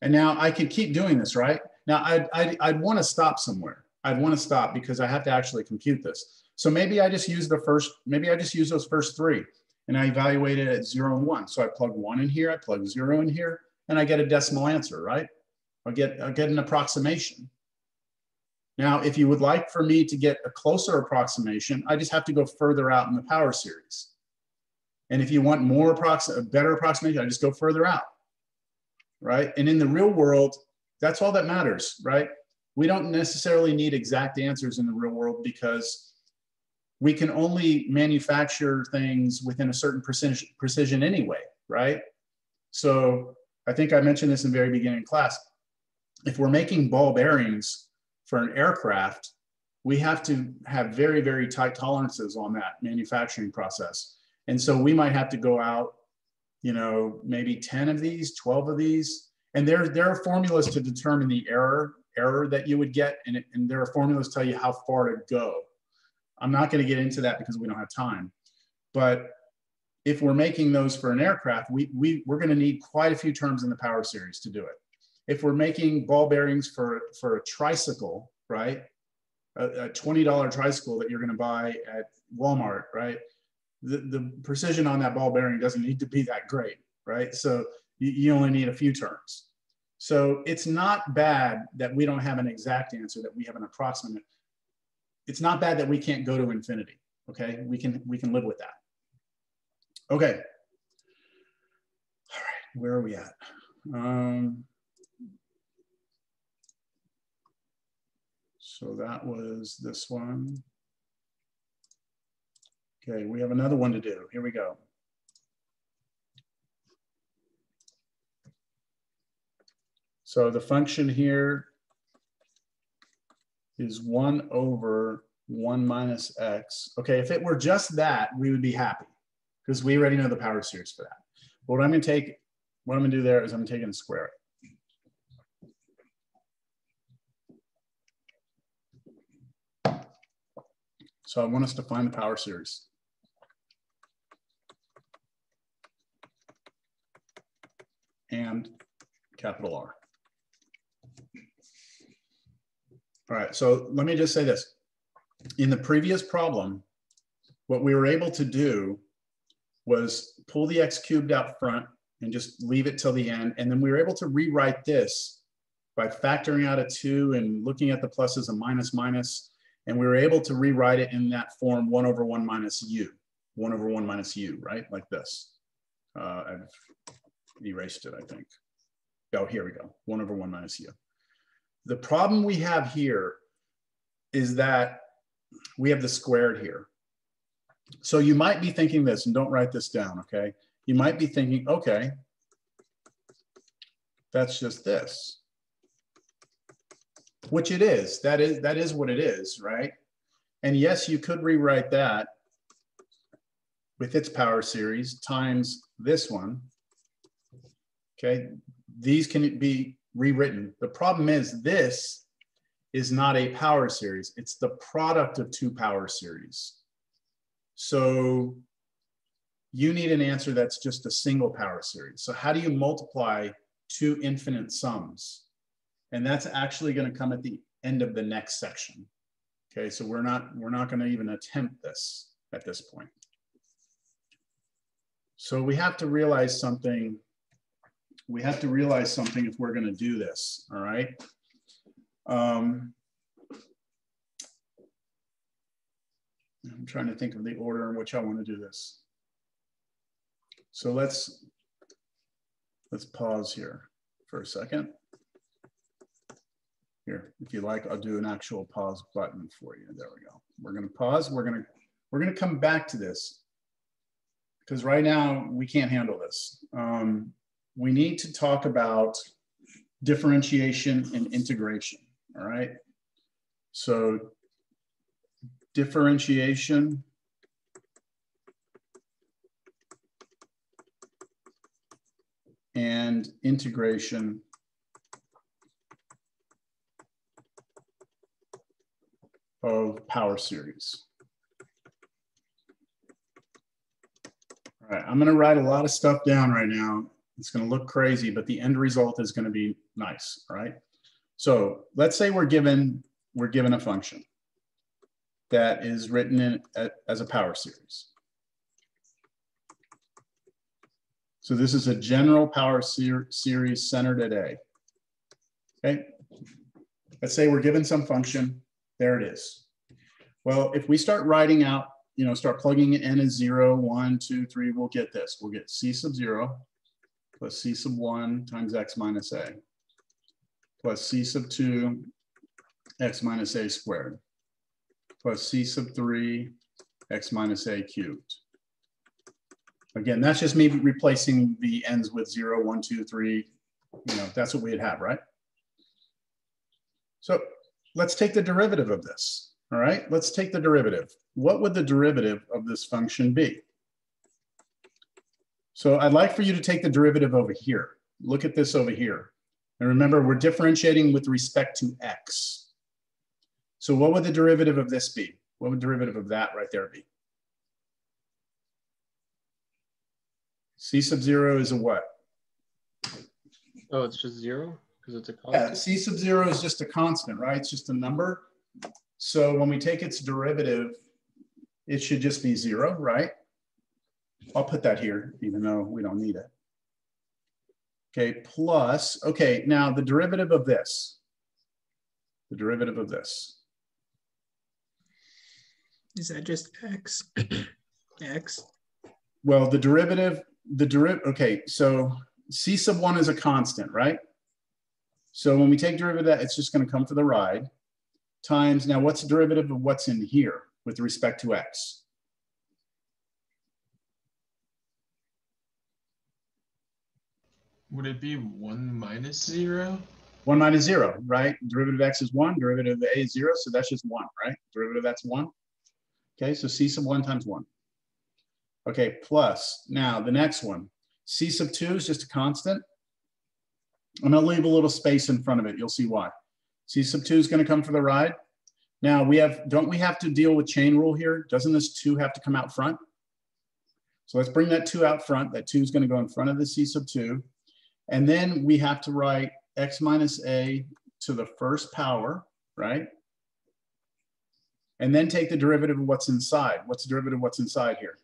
And now I could keep doing this, right? Now I'd, I'd, I'd want to stop somewhere. I'd want to stop because I have to actually compute this. So maybe I just use the first, maybe I just use those first three and I evaluate it at zero and one. So I plug one in here, I plug zero in here, and I get a decimal answer, right? I'll get, I'll get an approximation. Now, if you would like for me to get a closer approximation, I just have to go further out in the power series. And if you want more a better approximation, I just go further out, right? And in the real world, that's all that matters, right? We don't necessarily need exact answers in the real world because we can only manufacture things within a certain precision, precision anyway, right? So I think I mentioned this in very beginning class. If we're making ball bearings for an aircraft, we have to have very, very tight tolerances on that manufacturing process. And so we might have to go out, you know, maybe 10 of these, 12 of these. And there, there are formulas to determine the error, error that you would get. And, it, and there are formulas to tell you how far to go. I'm not going to get into that because we don't have time. But if we're making those for an aircraft, we, we, we're going to need quite a few terms in the power series to do it if we're making ball bearings for, for a tricycle, right? A, a $20 tricycle that you're going to buy at Walmart, right? The, the precision on that ball bearing doesn't need to be that great, right? So you, you only need a few turns. So it's not bad that we don't have an exact answer, that we have an approximate. It's not bad that we can't go to infinity. Okay, we can we can live with that. Okay. All right, where are we at? Um, So that was this one. Okay, we have another one to do. Here we go. So the function here is 1 over 1 minus x. Okay, if it were just that, we would be happy because we already know the power series for that. But what I'm going to take, what I'm going to do there is I'm going to take and square it. So I want us to find the power series. And capital R. All right, so let me just say this. In the previous problem, what we were able to do was pull the x cubed out front and just leave it till the end. And then we were able to rewrite this by factoring out a two and looking at the pluses and minus minus. And we were able to rewrite it in that form one over one minus u, one over one minus u, right? Like this. Uh, I've erased it, I think. Oh, here we go, one over one minus u. The problem we have here is that we have the squared here. So you might be thinking this, and don't write this down, okay? You might be thinking, okay, that's just this. Which it is, that is, that is what it is, right? And yes, you could rewrite that with its power series times this one. Okay, these can be rewritten. The problem is this is not a power series. It's the product of two power series. So you need an answer that's just a single power series. So how do you multiply two infinite sums? And that's actually going to come at the end of the next section. Okay, so we're not we're not going to even attempt this at this point. So we have to realize something. We have to realize something if we're going to do this. All right. Um, I'm trying to think of the order in which I want to do this. So let's let's pause here for a second. Here, if you like, I'll do an actual pause button for you. There we go. We're going to pause. We're going to we're going to come back to this because right now we can't handle this. Um, we need to talk about differentiation and integration. All right. So differentiation and integration of power series. All right, I'm going to write a lot of stuff down right now. It's going to look crazy, but the end result is going to be nice, right? So let's say we're given we're given a function that is written in as a power series. So this is a general power ser series centered at A. Okay. Let's say we're given some function. There it is. Well, if we start writing out, you know, start plugging in n as zero, one, two, three, we'll get this. We'll get c sub zero plus c sub one times x minus a plus c sub two x minus a squared plus c sub 3 x minus a cubed. Again, that's just me replacing the ends with 0, 1, 2, 3. You know, that's what we'd have, right? So let's take the derivative of this. All right, let's take the derivative. What would the derivative of this function be? So I'd like for you to take the derivative over here. Look at this over here. And remember, we're differentiating with respect to x. So what would the derivative of this be? What would the derivative of that right there be? C sub zero is a what? Oh, it's just zero because it's a Yeah, constant. C sub zero is just a constant, right? It's just a number. So when we take its derivative, it should just be zero, right? I'll put that here, even though we don't need it. Okay, plus, okay, now the derivative of this, the derivative of this. Is that just x? x? Well, the derivative, the derivative, okay, so C sub one is a constant, right? So when we take derivative of that, it's just gonna come for the ride times, now what's the derivative of what's in here with respect to X? Would it be one minus zero? One minus zero, right? Derivative of x is one, derivative of a is zero, so that's just one, right? Derivative of that's one. Okay, so c sub one times one. Okay, plus, now the next one, c sub two is just a constant. I'm gonna leave a little space in front of it, you'll see why. c sub two is gonna come for the ride. Now we have, don't we have to deal with chain rule here? Doesn't this two have to come out front? So let's bring that two out front. That two is gonna go in front of the c sub two. And then we have to write x minus a to the first power, right? And then take the derivative of what's inside. What's the derivative of what's inside here?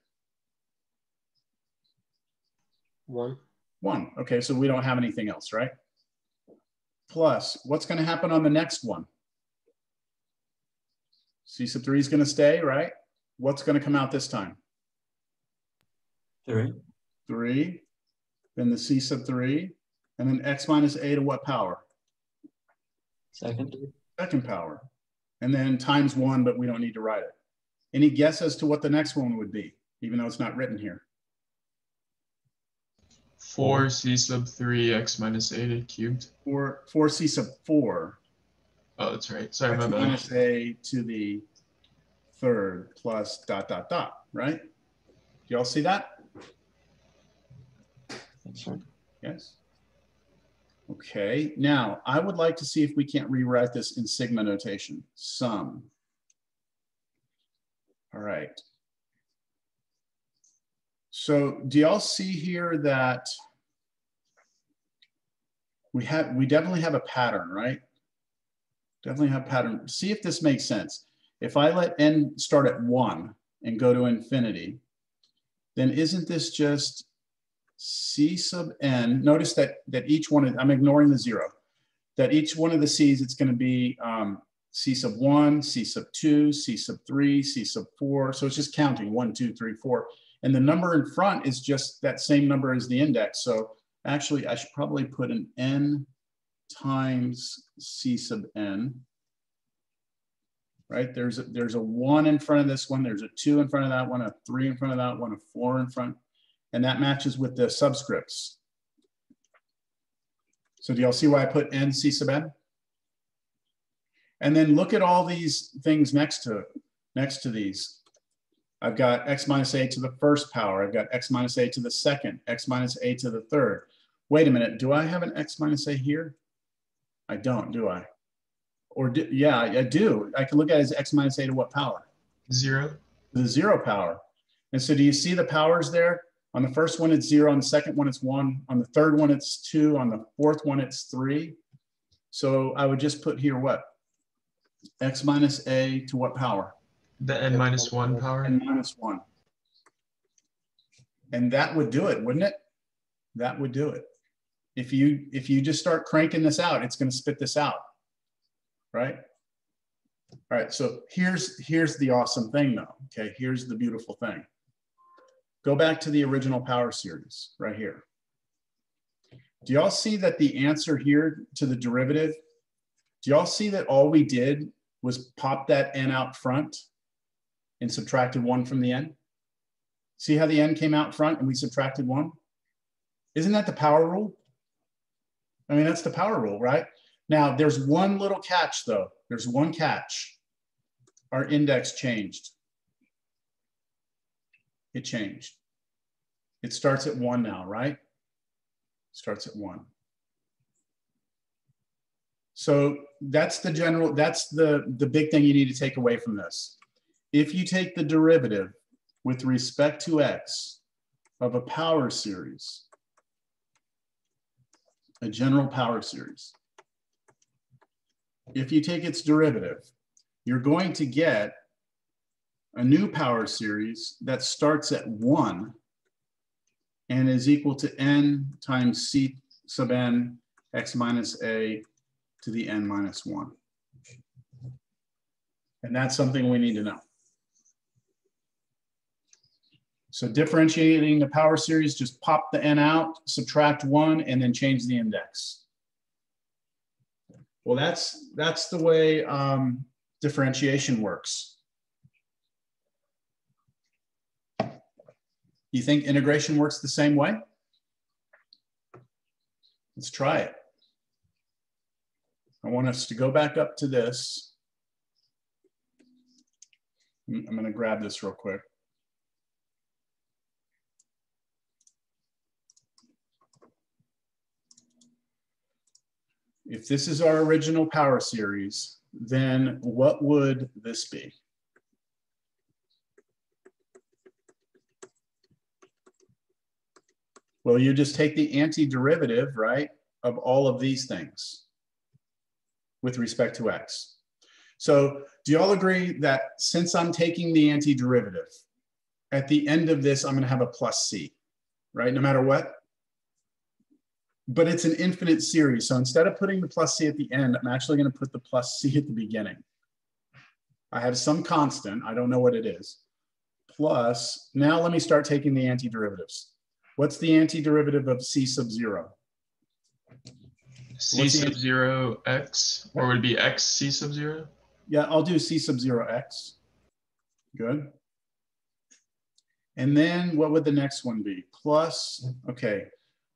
One. One. Okay, so we don't have anything else, right? Plus, what's going to happen on the next one? C sub 3 is going to stay, right? What's going to come out this time? Three. 3, then the C sub 3, and then x minus a to what power? Second. Second power. And then times 1, but we don't need to write it. Any guess as to what the next one would be, even though it's not written here? Four c sub three x minus a cubed. 4, 4c sub 4 Oh, that's right. Sorry, my x bad. minus a to the third plus dot, dot, dot, right? Do y'all see that? That's right. Yes. Okay, now I would like to see if we can't rewrite this in sigma notation, sum. All right. So do y'all see here that we have, we definitely have a pattern, right? Definitely have pattern. See if this makes sense. If I let n start at one and go to infinity, then isn't this just c sub n? Notice that that each one, of, I'm ignoring the zero, that each one of the c's, it's going to be um, c sub one, c sub two, c sub three, c sub four. So it's just counting one, two, three, four. And the number in front is just that same number as the index. So actually, I should probably put an n times c sub n. Right, there's a, there's a one in front of this one, there's a two in front of that one, a three in front of that one, a four in front, and that matches with the subscripts. So do y'all see why I put n c sub n? And then look at all these things next to next to these. I've got x minus a to the first power. I've got x minus a to the second, x minus a to the third. Wait a minute, do I have an x minus a here? I don't, do I? Or do, yeah, I do. I can look at it as x minus a to what power? Zero. The zero power. And so do you see the powers there? On the first one, it's zero. On the second one, it's one. On the third one, it's two. On the fourth one, it's three. So I would just put here what? X minus a to what power? The n minus one power. N minus one. And that would do it, wouldn't it? That would do it. If you if you just start cranking this out, it's going to spit this out, right? All right. So here's here's the awesome thing, though. Okay, here's the beautiful thing. Go back to the original power series right here. Do y'all see that the answer here to the derivative? Do y'all see that all we did was pop that n out front and subtracted one from the n? See how the n came out front and we subtracted one? Isn't that the power rule? I mean, that's the power rule, right? Now, there's one little catch, though. There's one catch. Our index changed. It changed. It starts at one now, right? Starts at one. So that's the general, that's the, the big thing you need to take away from this. If you take the derivative with respect to x of a power series, a general power series, if you take its derivative, you're going to get a new power series that starts at one and is equal to n times c sub n x minus a to the n minus one. And that's something we need to know. So differentiating the power series, just pop the n out, subtract one, and then change the index. Well, that's, that's the way um, differentiation works. You think integration works the same way? Let's try it. I want us to go back up to this. I'm gonna grab this real quick. If this is our original power series, then what would this be? Well, you just take the antiderivative, right, of all of these things with respect to x. So do you all agree that since I'm taking the antiderivative, at the end of this, I'm going to have a plus c, right, no matter what? But it's an infinite series. So instead of putting the plus c at the end, I'm actually going to put the plus c at the beginning. I have some constant, I don't know what it is, plus, now let me start taking the antiderivatives. What's the antiderivative of c sub zero? C sub zero x, or would it be x c sub zero? Yeah, I'll do c sub zero x. Good. And then what would the next one be? Plus, okay,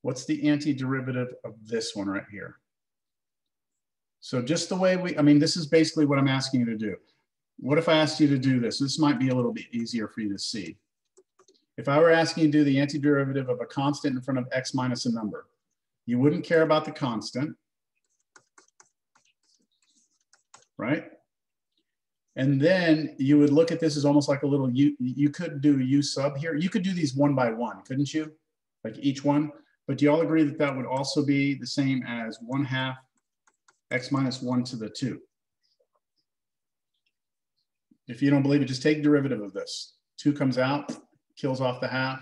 what's the antiderivative of this one right here? So just the way we, I mean, this is basically what I'm asking you to do. What if I asked you to do this? This might be a little bit easier for you to see. If I were asking you to do the antiderivative of a constant in front of x minus a number, you wouldn't care about the constant, right? And then you would look at this as almost like a little, you, you could do u sub here. You could do these one by one, couldn't you? Like each one, but do you all agree that that would also be the same as one half x minus one to the two? If you don't believe it, just take derivative of this. Two comes out, kills off the half,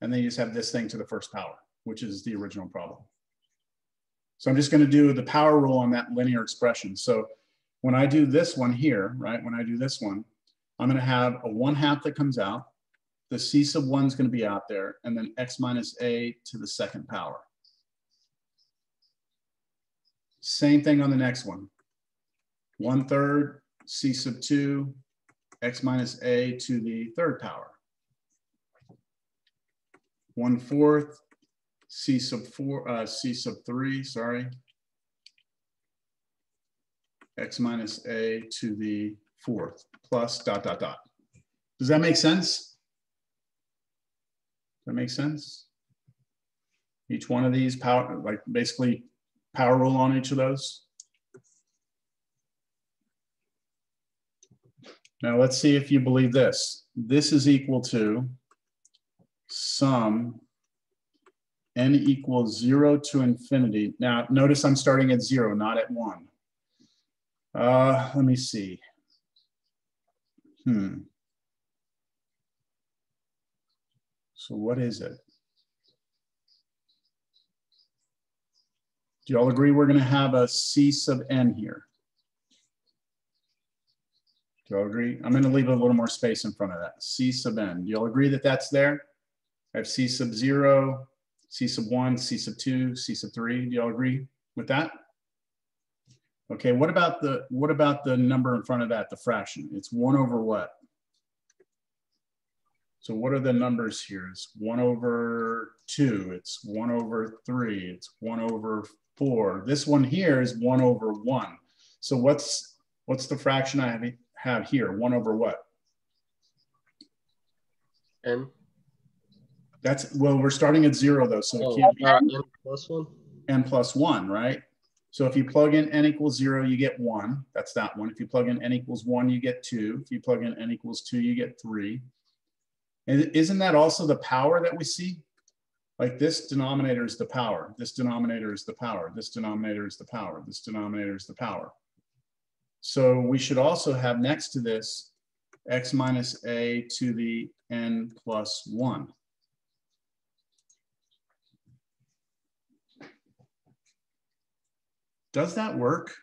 and then you just have this thing to the first power, which is the original problem. So I'm just gonna do the power rule on that linear expression. So when I do this one here, right, when I do this one, I'm gonna have a one half that comes out, the c sub one is gonna be out there, and then x minus a to the second power. Same thing on the next one. One third, c sub two, x minus a to the third power. One fourth, c sub four, uh, c sub three, sorry. x minus a to the fourth plus dot, dot, dot. Does that make sense? That make sense? Each one of these power, like basically power rule on each of those. Now let's see if you believe this. This is equal to sum n equals zero to infinity. Now notice I'm starting at zero, not at one. Uh, let me see. Hmm. So what is it? Do you all agree we're going to have a C sub n here? Do you all agree? I'm going to leave a little more space in front of that. C sub n. Do you all agree that that's there? I have C sub zero, C sub one, C sub two, C sub three. Do you all agree with that? Okay, what about the what about the number in front of that, the fraction? It's one over what? So what are the numbers here? It's one over two, it's one over three, it's one over four. This one here is one over one. So what's what's the fraction I have, have here? One over what? N. That's, well, we're starting at zero though, so Oh, it can't be uh, N plus one. n plus one, right? So if you plug in n equals zero, you get one. That's that one. If you plug in n equals one, you get two. If you plug in n equals two, you get three. And isn't that also the power that we see? Like this denominator is the power. This denominator is the power. This denominator is the power. This denominator is the power. So we should also have next to this x minus a to the n plus one. Does that work?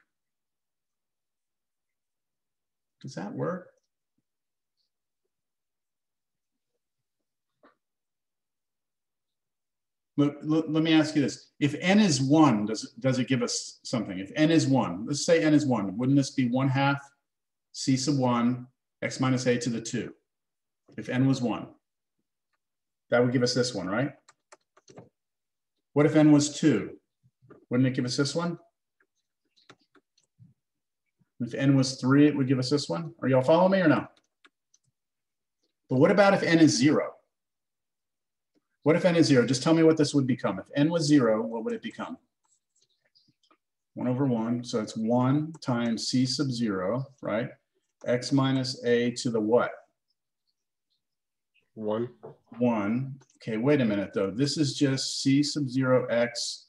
Does that work? Let, let, let me ask you this. If n is one, does, it- does it give us something? If n is one, let's say n is one, wouldn't this be one half c sub one, x minus a to the two? If n was one, that would give us this one, right? What if n was two? Wouldn't it give us this one? If n was three, it would give us this one. Are y'all following me or no? But what about if n is zero? What if n is zero? Just tell me what this would become. If n was zero, what would it become? One over one, so it's one times c sub zero, right? x minus a to the what? One. one. Okay, wait a minute though. This is just c sub zero x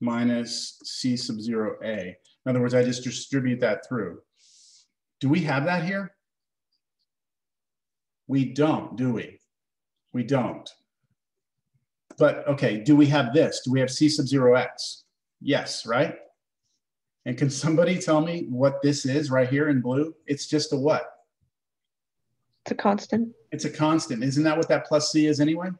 minus c sub zero a. In other words, I just distribute that through. Do we have that here? We don't, do we? We don't. But okay, do we have this? Do we have c sub zero x? Yes, right? And can somebody tell me what this is right here in blue? It's just a what? It's a constant. It's a constant. Isn't that what that plus c is anyway?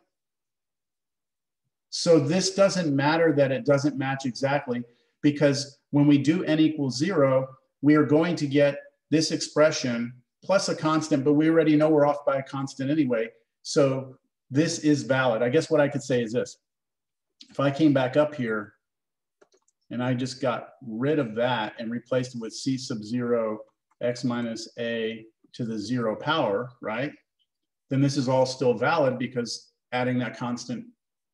So this doesn't matter that it doesn't match exactly because when we do n equals zero, we are going to get this expression plus a constant, but we already know we're off by a constant anyway. So this is valid. I guess what I could say is this. If I came back up here and I just got rid of that and replaced it with c sub zero x minus a to the zero power, right? Then this is all still valid because adding that constant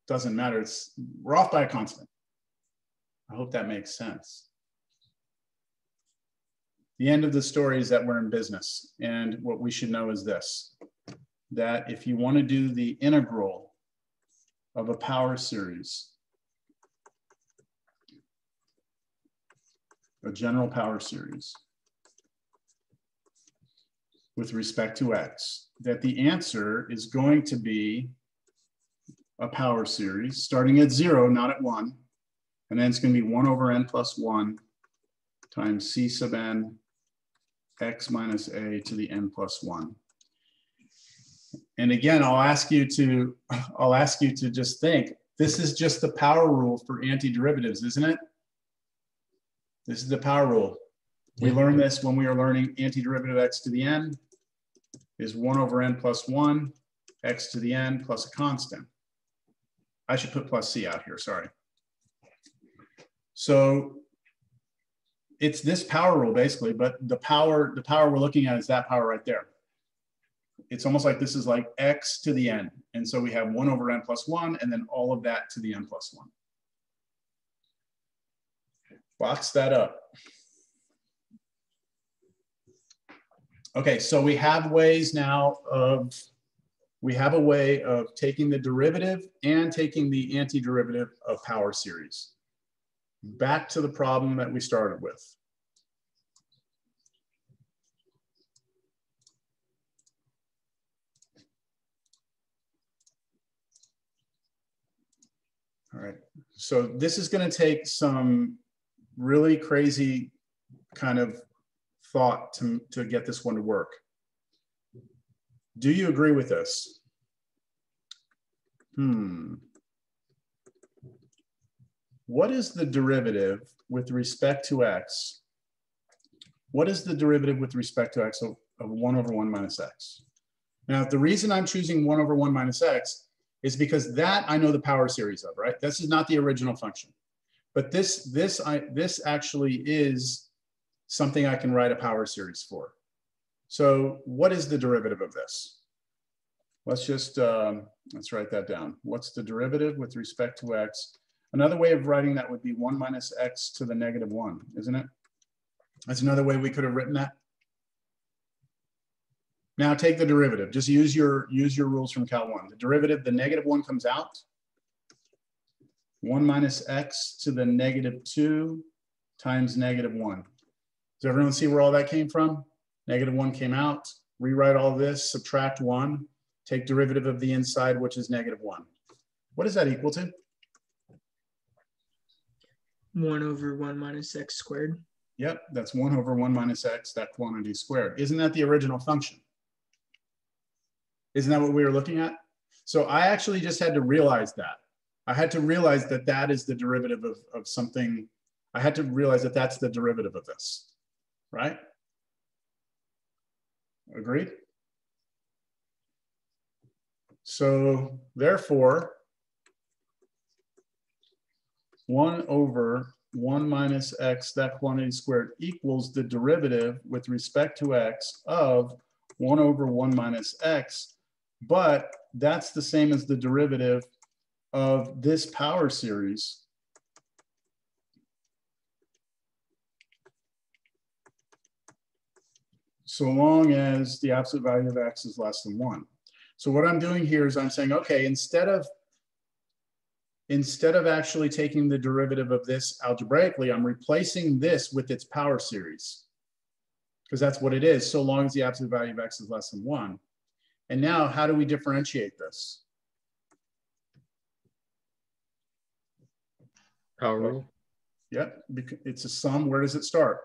doesn't matter. It's we're off by a constant. I hope that makes sense. The end of the story is that we're in business. And what we should know is this, that if you want to do the integral of a power series, a general power series with respect to x, that the answer is going to be a power series starting at zero, not at one. And then it's going to be one over n plus one times c sub n x minus a to the n plus one. And again, I'll ask you to, I'll ask you to just think, this is just the power rule for antiderivatives, isn't it? This is the power rule. We learned this when we were learning antiderivative x to the n is one over n plus one, x to the n plus a constant. I should put plus c out here, sorry. So it's this power rule basically, but the power, the power we're looking at is that power right there. It's almost like this is like x to the n. And so we have one over n plus one, and then all of that to the n plus one. Box that up. Okay, so we have ways now of, we have a way of taking the derivative and taking the antiderivative of power series. Back to the problem that we started with. All right, so this is gonna take some really crazy kind of thought to, to get this one to work. Do you agree with this? Hmm. What is the derivative with respect to x? What is the derivative with respect to x of, of 1 over 1 minus x? Now, the reason I'm choosing 1 over 1 minus x is because that I know the power series of, right? This is not the original function. But this, this, I, this actually is something I can write a power series for. So what is the derivative of this? Let's just, um, let's write that down. What's the derivative with respect to x? Another way of writing that would be 1 minus x to the negative 1, isn't it? That's another way we could have written that. Now take the derivative. Just use your, use your rules from Cal 1. The derivative, the negative 1 comes out. 1 minus x to the negative 2 times negative 1. Does everyone see where all that came from? Negative 1 came out. Rewrite all this, subtract 1, take derivative of the inside, which is negative 1. What is that equal to? 1 over 1 minus x squared. Yep, that's 1 over 1 minus x, that quantity squared. Isn't that the original function? Isn't that what we were looking at? So I actually just had to realize that. I had to realize that that is the derivative of, of something. I had to realize that that's the derivative of this, right? Agreed? So therefore, 1 over one minus x, that quantity squared equals the derivative with respect to x of one over one minus x, but that's the same as the derivative of this power series. So long as the absolute value of x is less than one. So what I'm doing here is I'm saying, okay, instead of instead of actually taking the derivative of this algebraically, I'm replacing this with its power series because that's what it is, so long as the absolute value of x is less than one. And now how do we differentiate this? Power rule. Yep, it's a sum. Where does it start?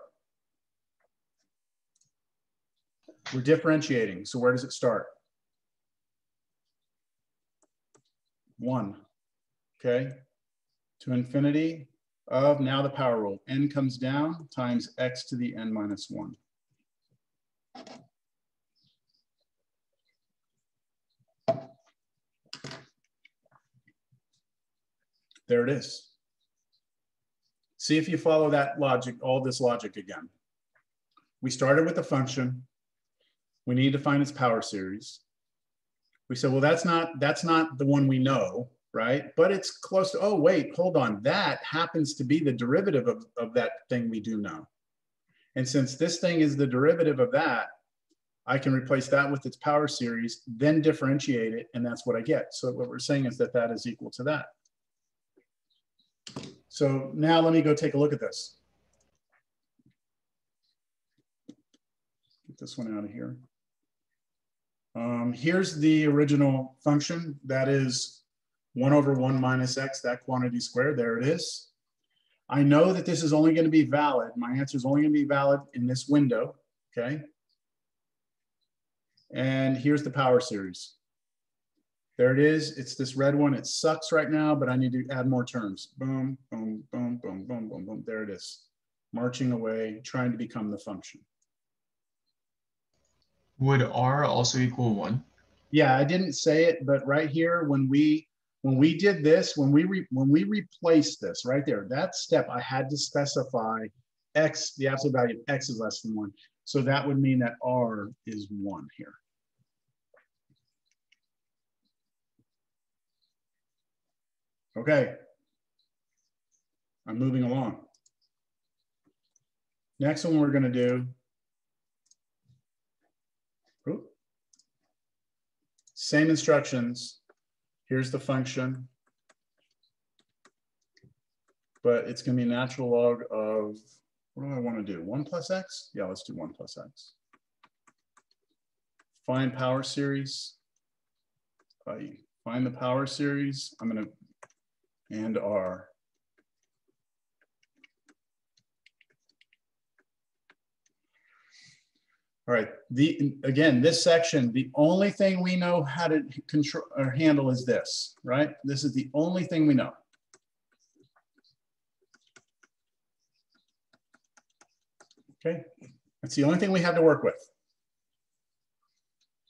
We're differentiating, so where does it start? One, okay? To infinity of now the power rule. n comes down times x to the n minus one. There it is. See if you follow that logic, all this logic again. We started with the function. We need to find its power series. We said, well, that's not, that's not the one we know, right? But it's close to, oh, wait, hold on. That happens to be the derivative of, of that thing we do know. And since this thing is the derivative of that, I can replace that with its power series, then differentiate it, and that's what I get. So what we're saying is that that is equal to that. So now let me go take a look at this. Get this one out of here. Um, here's the original function. That is 1 over 1 minus x, that quantity squared. There it is. I know that this is only going to be valid. My answer is only going to be valid in this window. Okay. And here's the power series. There it is. It's this red one. It sucks right now, but I need to add more terms. Boom, boom, boom, boom, boom, boom, boom. There it is. Marching away, trying to become the function. Would R also equal one? Yeah, I didn't say it, but right here, when we when we did this, when we re, when we replaced this right there, that step, I had to specify x, the absolute value of x is less than one. So that would mean that R is one here. Okay. I'm moving along. Next one we're going to do. Same instructions. Here's the function. But it's going to be natural log of, what do I want to do? 1 plus x? Yeah, let's do 1 plus x. Find power series. Find the power series. I'm going to and R. All right, the, again, this section, the only thing we know how to control or handle is this, right? This is the only thing we know. Okay, that's the only thing we have to work with.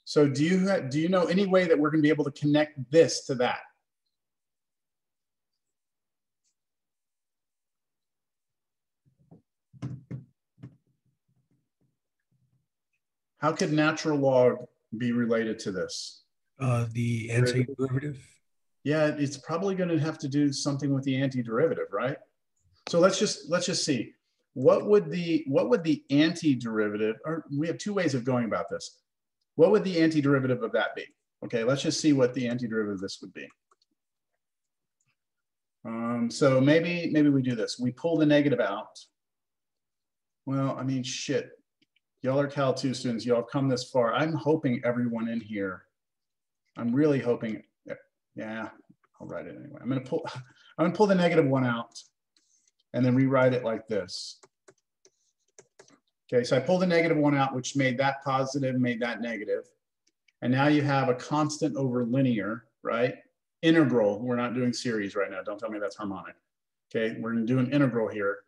So do you, do you know any way that we're gonna be able to connect this to that? How could natural log be related to this? Uh, the antiderivative. Yeah, it's probably going to have to do something with the antiderivative, right? So let's just let's just see. What would the what would the antiderivative or we have two ways of going about this. What would the antiderivative of that be? Okay, let's just see what the antiderivative of this would be. Um, so maybe maybe we do this. We pull the negative out. Well, I mean, shit. Y'all are Cal 2 students. Y'all have come this far. I'm hoping everyone in here, I'm really hoping, yeah, I'll write it anyway. I'm gonna pull, I'm gonna pull the negative one out and then rewrite it like this. Okay, so I pulled the negative one out, which made that positive, made that negative. And now you have a constant over linear, right? Integral, we're not doing series right now. Don't tell me that's harmonic. Okay, we're gonna do an integral here.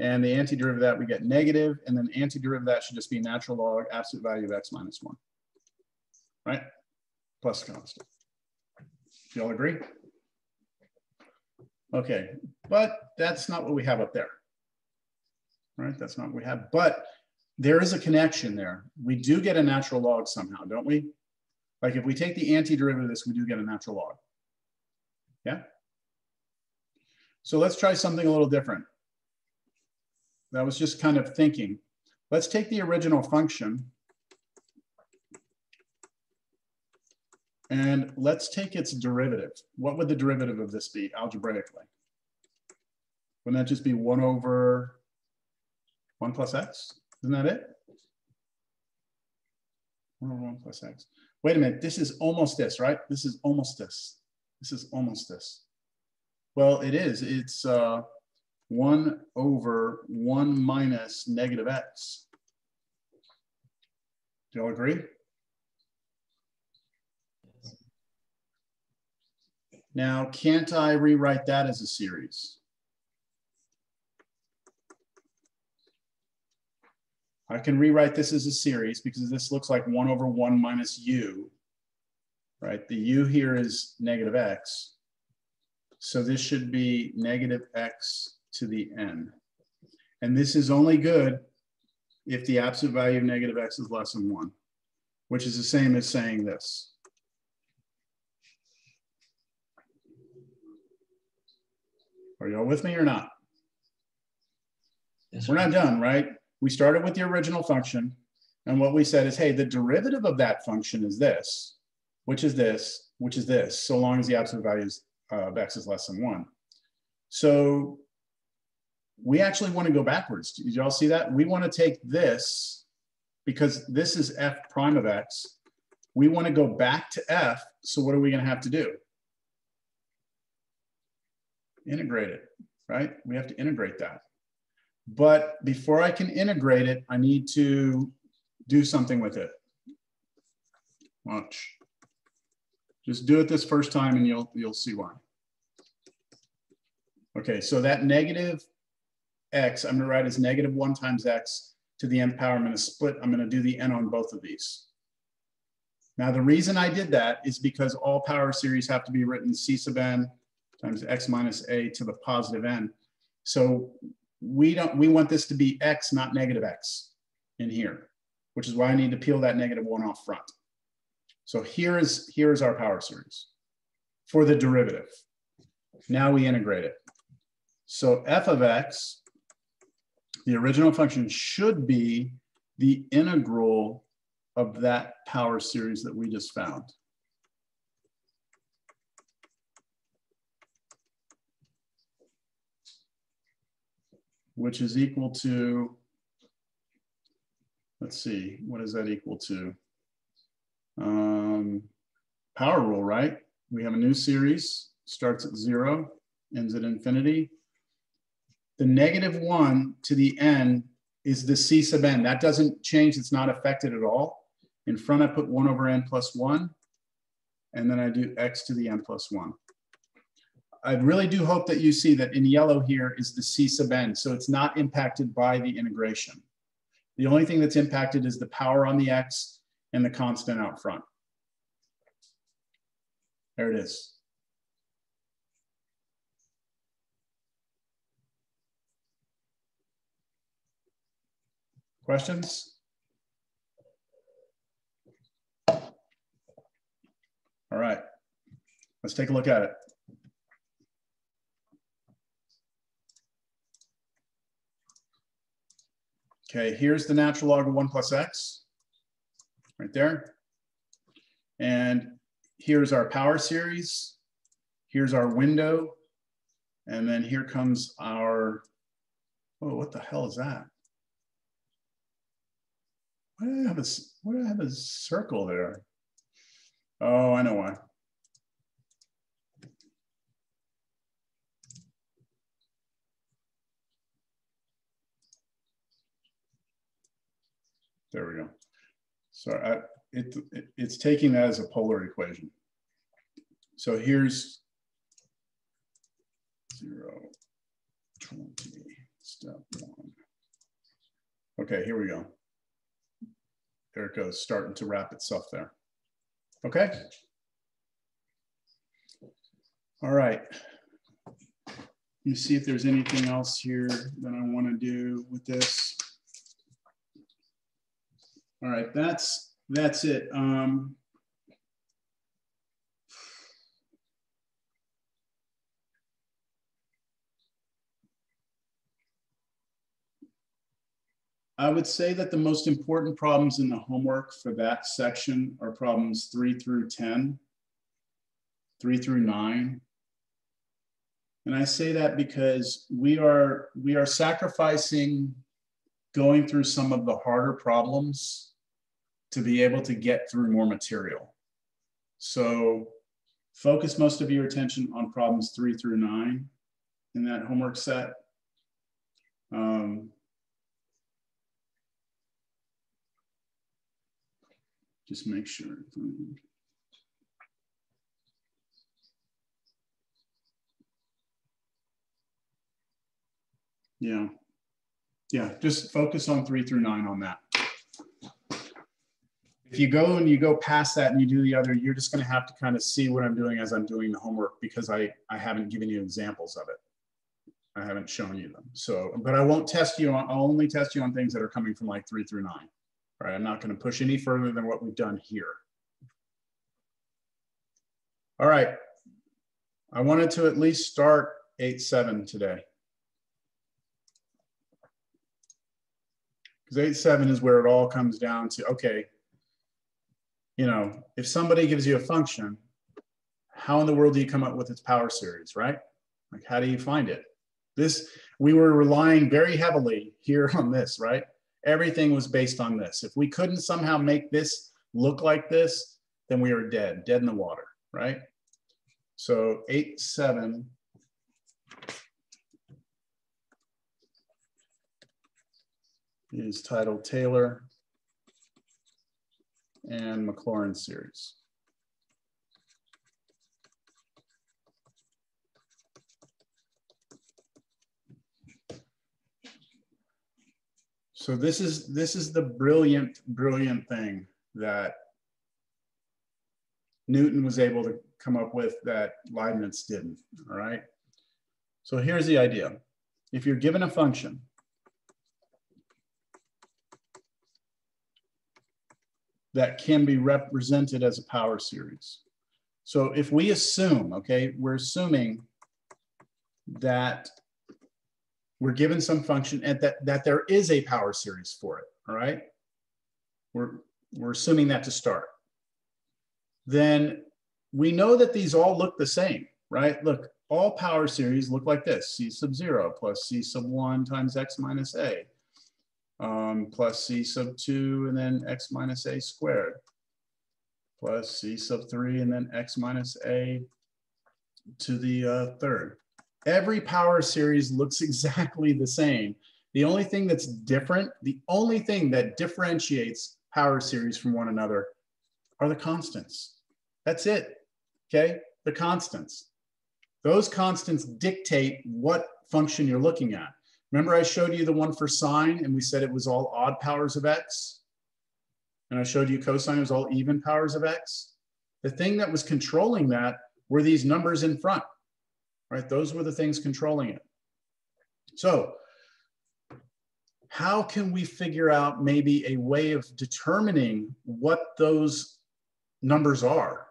And the antiderivative of that, we get negative, and then antiderivative of that should just be natural log absolute value of x minus one, right? Plus constant. You all agree? Okay, But that's not what we have up there. Right, that's not what we have, but there is a connection there. We do get a natural log somehow, don't we? Like if we take the antiderivative of this, we do get a natural log. Yeah? So let's try something a little different. That was just kind of thinking. Let's take the original function and let's take its derivative. What would the derivative of this be algebraically? Wouldn't that just be one over one plus x? Isn't that it? One over one plus x. Wait a minute, this is almost this, right? This is almost this. This is almost this. Well, it is. It's uh, 1 over 1 minus negative x. Do you all agree? Now, can't I rewrite that as a series? I can rewrite this as a series because this looks like 1 over 1 minus u, right? The u here is negative x. So this should be negative x to the n. And this is only good if the absolute value of negative x is less than 1, which is the same as saying this. Are y'all with me or not? Yes, We're not done, right? We started with the original function. And what we said is, hey, the derivative of that function is this, which is this, which is this, so long as the absolute value of x is less than one. So we actually want to go backwards. Did y'all see that? We want to take this, because this is f prime of x. We want to go back to f. So what are we going to have to do? Integrate it, right? We have to integrate that. But before I can integrate it, I need to do something with it. Watch. Just do it this first time and you'll, you'll see why. Okay, so that negative x, I'm gonna write as negative one times x to the n power. I'm gonna split, I'm gonna do the n on both of these. Now, the reason I did that is because all power series have to be written c sub n times x minus a to the positive n. So we don't, we want this to be x, not negative x in here, which is why I need to peel that negative one off front. So here is, here is our power series for the derivative. Now we integrate it. So f of x, the original function should be the integral of that power series that we just found. which is equal to, let's see, what is that equal to? Um, power rule, right? We have a new series, starts at zero, ends at infinity. The negative one to the n is the c sub n. That doesn't change, it's not affected at all. In front, I put one over n plus one, and then I do x to the n plus one. I really do hope that you see that in yellow here is the C sub n. So it's not impacted by the integration. The only thing that's impacted is the power on the X and the constant out front. There it is. Questions? All right, let's take a look at it. Okay, here's the natural log of one plus x, right there. And here's our power series. Here's our window. And then here comes our, oh, what the hell is that? Why do I have a, why do I have a circle there? Oh, I know why. There we go. So I, it, it, it's taking that as a polar equation. So here's 0, 20, step one. Okay, here we go. There it goes, starting to wrap itself there. Okay. All right. Let me see if there's anything else here that I want to do with this. All right, that's, that's it. Um, I would say that the most important problems in the homework for that section are problems three through 10, three through nine. And I say that because we are, we are sacrificing going through some of the harder problems to be able to get through more material. So focus most of your attention on problems three through nine in that homework set. Um, just make sure. Yeah. Yeah, just focus on three through nine on that. If you go and you go past that and you do the other, you're just going to have to kind of see what I'm doing as I'm doing the homework because I, I haven't given you examples of it. I haven't shown you them. So, but I won't test you on, I'll only test you on things that are coming from like three through nine. All right, I'm not going to push any further than what we've done here. All right, I wanted to at least start 8-7 today. Because 8-7 is where it all comes down to, okay, you know, if somebody gives you a function, how in the world do you come up with its power series, right? Like, how do you find it? This, we were relying very heavily here on this, right? Everything was based on this. If we couldn't somehow make this look like this, then we are dead, dead in the water, right? So eight, seven. Is titled Taylor and Maclaurin series. So this is this is the brilliant, brilliant thing that Newton was able to come up with that Leibniz didn't, all right? So here's the idea. If you're given a function, that can be represented as a power series. So if we assume, okay, we're assuming that we're given some function and that, that there is a power series for it, all right? We're, we're assuming that to start. Then we know that these all look the same, right? Look, all power series look like this, C sub zero plus C sub one times X minus A, um, plus C sub two and then X minus A squared, plus C sub three and then X minus A to the uh, third. Every power series looks exactly the same. The only thing that's different, the only thing that differentiates power series from one another are the constants. That's it, okay? The constants. Those constants dictate what function you're looking at. Remember I showed you the one for sine and we said it was all odd powers of x? And I showed you cosine was all even powers of x? The thing that was controlling that were these numbers in front right? Those were the things controlling it. So how can we figure out maybe a way of determining what those numbers are?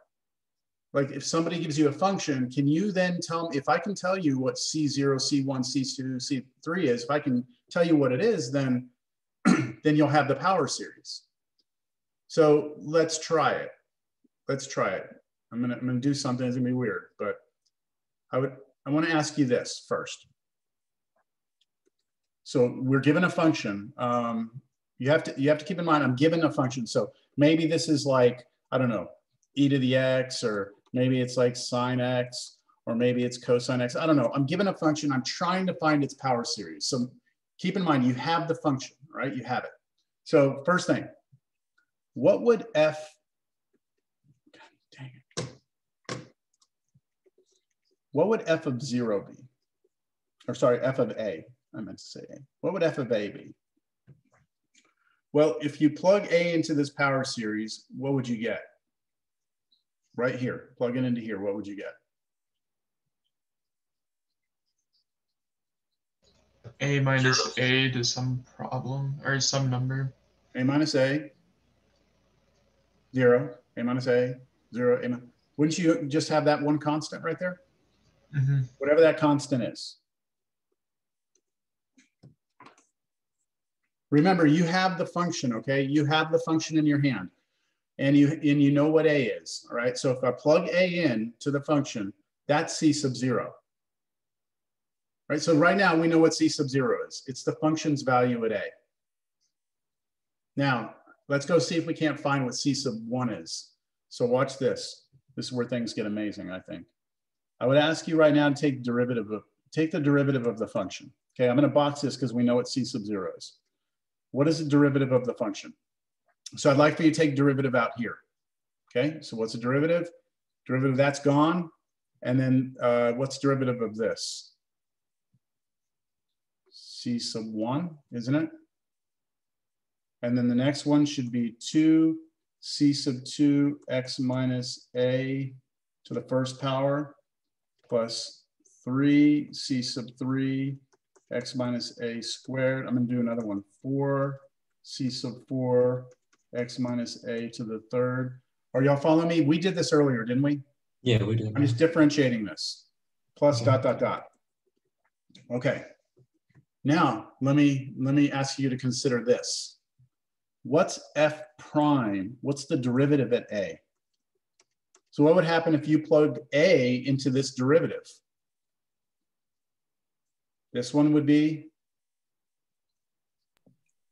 Like if somebody gives you a function, can you then tell me, if I can tell you what C0, C1, C2, C3 is, if I can tell you what it is, then, then you'll have the power series. So let's try it. Let's try it. I'm gonna, I'm gonna do something that's gonna be weird, but I would, I want to ask you this first. So we're given a function. Um, you have to you have to keep in mind I'm given a function. So maybe this is like I don't know e to the x, or maybe it's like sine x, or maybe it's cosine x. I don't know. I'm given a function. I'm trying to find its power series. So keep in mind you have the function, right? You have it. So first thing, what would f what would f of zero be? Or sorry, f of a, I meant to say a. What would f of a be? Well, if you plug a into this power series, what would you get? Right here, plug it into here, what would you get? a minus a to some problem or some number. A minus A, zero, A minus A, zero, A Wouldn't you just have that one constant right there? Mhm. Whatever that constant is. Remember, you have the function, okay? You have the function in your hand. And you, and you know what A is, all right? So if I plug A in to the function, that's C sub zero. Right, so right now we know what C sub zero is. It's the function's value at A. Now, let's go see if we can't find what C sub one is. So watch this. This is where things get amazing, I think. I would ask you right now to take derivative of, take the derivative of the function. Okay, I'm gonna box this because we know what C sub zero is. What is the derivative of the function? So I'd like for you to take derivative out here. Okay, so what's the derivative? Derivative that's gone. And then uh, what's derivative of this? C sub one, isn't it? And then the next one should be two C sub two X minus A to the first power plus three C sub three X minus A squared. I'm gonna do another one, four C sub four X minus A to the third. Are y'all following me? We did this earlier, didn't we? Yeah, we did. I'm just differentiating this. Plus Okay. dot, dot, dot. Okay. Now, let me, let me ask you to consider this. What's F prime? What's the derivative at A? So what would happen if you plugged A into this derivative? This one would be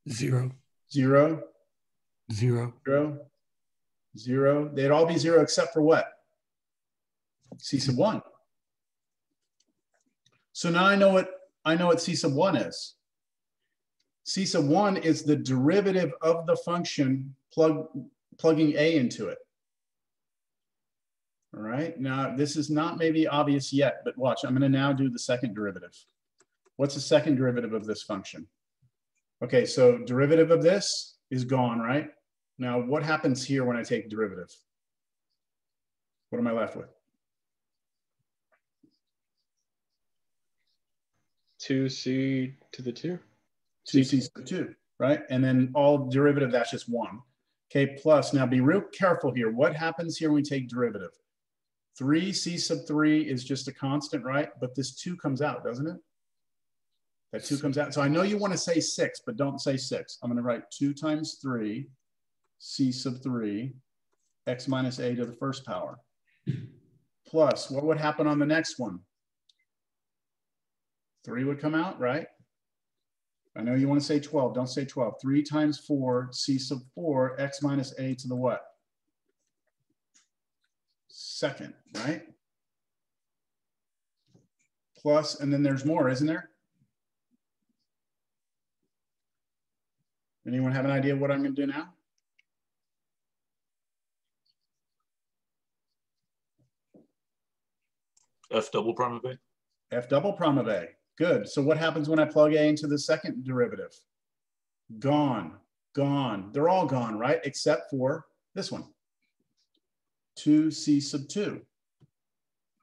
Zero, zero, zero, zero, zero. They'd all be zero except for what? C sub one. So now I know what I know what C sub one is. C sub one is the derivative of the function plug plugging A into it. All right, now this is not maybe obvious yet, but watch, I'm gonna now do the second derivative. What's the second derivative of this function? Okay, so derivative of this is gone, right? Now, what happens here when I take derivative? What am I left with? Two C to the two. Two C sub two, right? And then all derivative, that's just one. Okay, plus, now be real careful here. What happens here when we take derivative? Three C sub three is just a constant, right? But this two comes out, doesn't it? That two comes out. So I know you want to say six, but don't say six. I'm going to write two times three, C sub three, X minus A to the first power. Plus, what would happen on the next one? Three would come out, right? I know you want to say 12, don't say 12. Three times four, C sub four, X minus A to the what? Second, right? Plus, and then there's more, isn't there? Anyone have an idea what I'm gonna do now? F double prime of A. F double prime of A. Good. So what happens when I plug A into the second derivative? Gone, gone. They're all gone, right? Except for this one. 2C sub 2.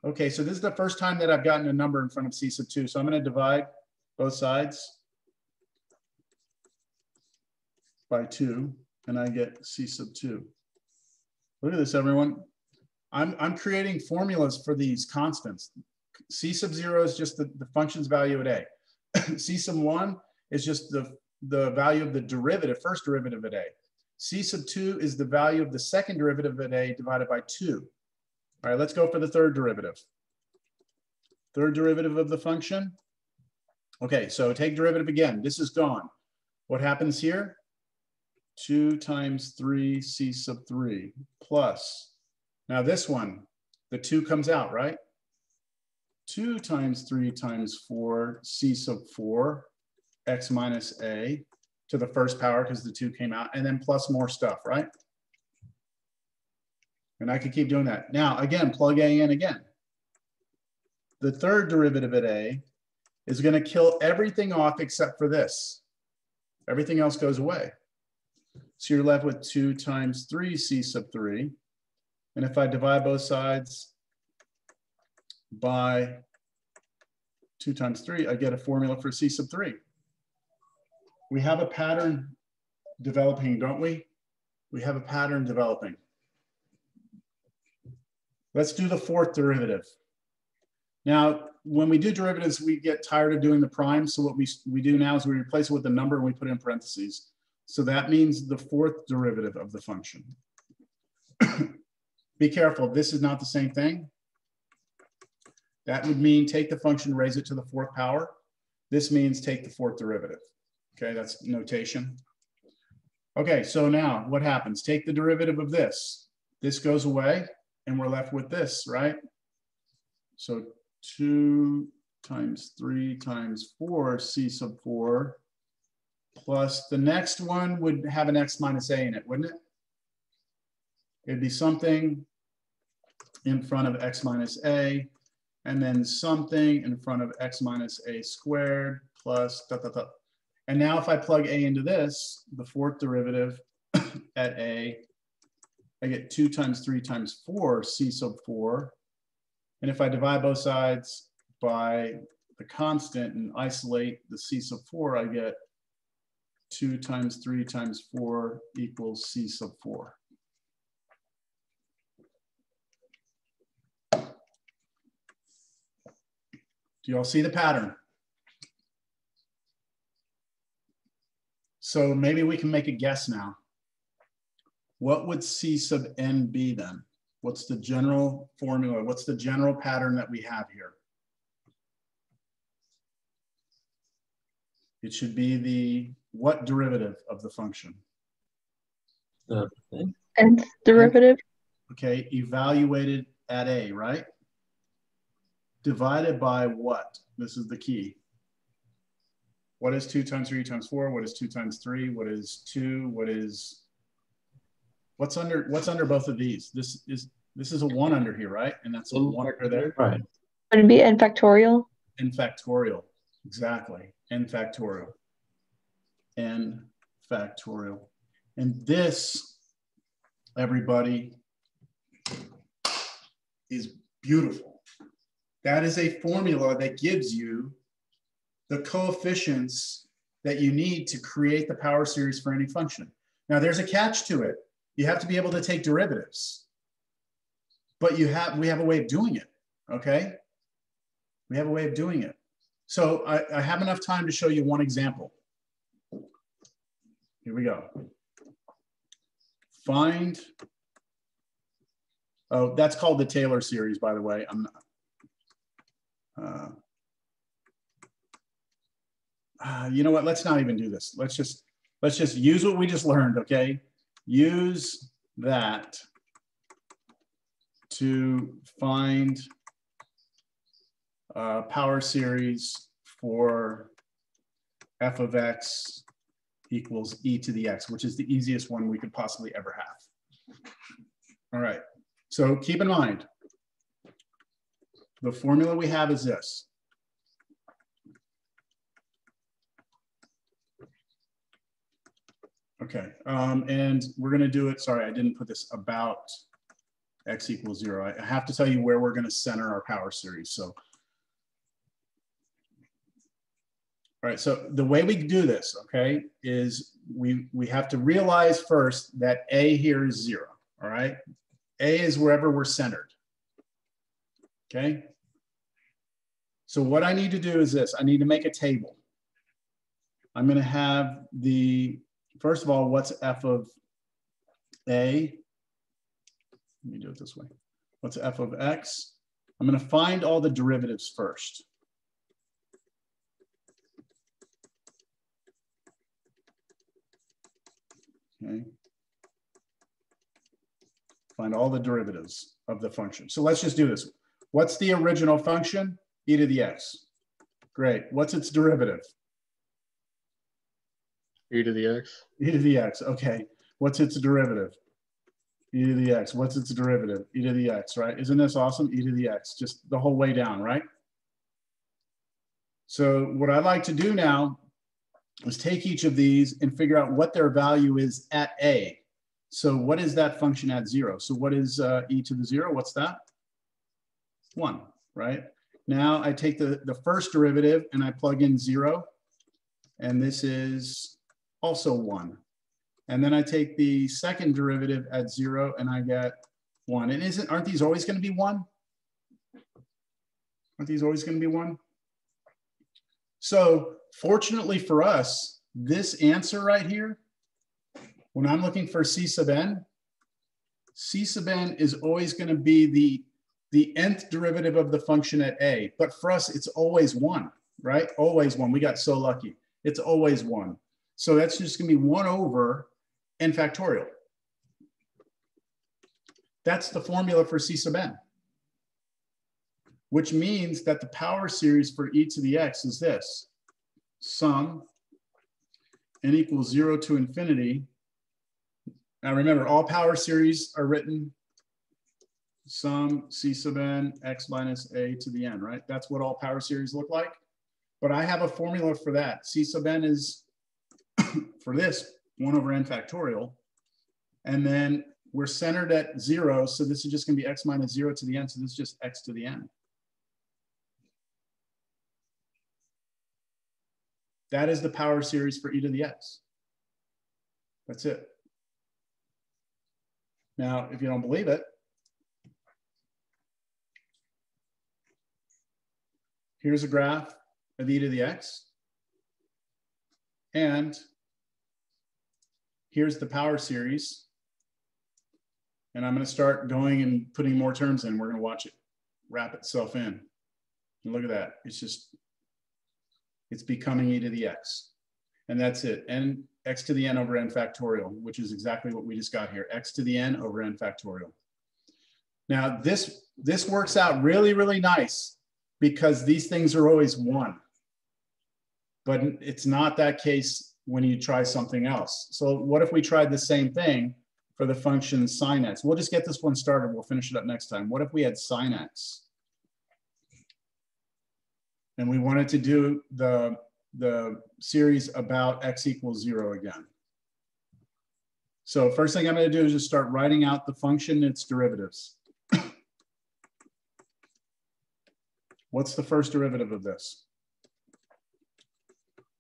Okay, so this is the first time that I've gotten a number in front of C sub 2. So I'm going to divide both sides by 2, and I get C sub 2. Look at this, everyone. I'm, I'm creating formulas for these constants. C sub zero is just the, the function's value at A. C sub one is just the, the value of the derivative, first derivative at A. C sub two is the value of the second derivative at A divided by two. All right, let's go for the third derivative. Third derivative of the function. Okay, so take derivative again. This is gone. What happens here? Two times three C sub three plus. Now this one, the two comes out, right? 2 times 3 times 4, c sub 4, x minus a to the first power because the 2 came out, and then plus more stuff, right? And I could keep doing that. Now, again, plug a in again. The third derivative at a is going to kill everything off except for this. Everything else goes away. So you're left with 2 times 3 c sub 3. And if I divide both sides by two times three, I get a formula for C sub three. We have a pattern developing, don't we? We have a pattern developing. Let's do the fourth derivative. Now, when we do derivatives, we get tired of doing the prime. So what we, we do now is we replace it with a number and we put it in parentheses. So that means the fourth derivative of the function. Be careful, this is not the same thing. That would mean take the function, raise it to the fourth power. This means take the fourth derivative. Okay, that's notation. Okay, so now what happens? Take the derivative of this. This goes away and we're left with this, right? So two times three times four, C sub four, plus the next one would have an X minus A in it, wouldn't it? It'd be something in front of X minus A, and then something in front of X minus A squared plus da, da, da. And now if I plug A into this, the fourth derivative at A, I get two times three times four, C sub four. And if I divide both sides by the constant and isolate the C sub four, I get two times three times four equals C sub four. Do you all see the pattern? So maybe we can make a guess now. What would C sub n be then? What's the general formula? What's the general pattern that we have here? It should be the what derivative of the function? The nth derivative. Okay, evaluated at A, right? Divided by what? This is the key. What is two times three times four? What is two times three? What is two? What is, what's under, what's under both of these? This is, this is a one under here, right? And that's a one under there. Right. Would it be n factorial? N factorial, exactly. N factorial. N factorial. And this, everybody, is beautiful. That is a formula that gives you the coefficients that you need to create the power series for any function. Now there's a catch to it. You have to be able to take derivatives. But you have we have a way of doing it, okay? We have a way of doing it. So I, I have enough time to show you one example. Here we go. Find, oh, that's called the Taylor series, by the way. I'm not, you know what? Let's not even do this. Let's just let's just use what we just learned. Okay, use that to find uh, power series for f of x equals e to the x, which is the easiest one we could possibly ever have. All right, so keep in mind, the formula we have is this. Okay, um, and we're gonna do it, sorry, I didn't put this about x equals zero. I have to tell you where we're gonna center our power series, so. All right, so the way we do this, okay, is we, we have to realize first that A here is zero, all right? A is wherever we're centered, okay? So what I need to do is this, I need to make a table. I'm gonna have the first of all, what's f of a? Let me do it this way. What's f of x? I'm going to find all the derivatives first. Okay. Find all the derivatives of the function. So let's just do this. What's the original function? e to the x. Great. What's its derivative? E to the x. e to the x. Okay. What's its derivative? e to the x. What's its derivative? e to the x, right? Isn't this awesome? e to the x, just the whole way down, right? So what I'd like to do now is take each of these and figure out what their value is at a. So what is that function at zero? So what is uh, e to the zero? What's that? One, right? Now I take the, the first derivative and I plug in zero. And this is also one. And then I take the second derivative at zero and I get one. And isn't, aren't these always gonna be one? Aren't these always gonna be one? So fortunately for us, this answer right here, when I'm looking for C sub n, C sub n is always gonna be the, the nth derivative of the function at a. But for us, it's always one, right? Always one. We got so lucky. It's always one. So that's just gonna be one over n factorial. That's the formula for C sub n, which means that the power series for e to the x is this. Sum n equals zero to infinity. Now remember, all power series are written sum c sub n x minus a to the n, right? That's what all power series look like. But I have a formula for that. C sub n is, for this, 1 over n factorial. And then we're centered at 0, so this is just going to be x minus 0 to the n, so this is just x to the n. That is the power series for e to the x. That's it. Now, if you don't believe it, here's a graph of e to the x. And here's the power series. And I'm going to start going and putting more terms in. We're going to watch it wrap itself in. And look at that. It's just, it's becoming e to the x. And that's it. n x to the n over n factorial, which is exactly what we just got here. x to the n over n factorial. Now this, this works out really, really nice because these things are always one. But it's not that case when you try something else. So what if we tried the same thing for the function sine x? We'll just get this one started. We'll finish it up next time. What if we had sine x? And we wanted to do the, the series about x equals zero again. So first thing I'm gonna do is just start writing out the function and its derivatives. What's the first derivative of this?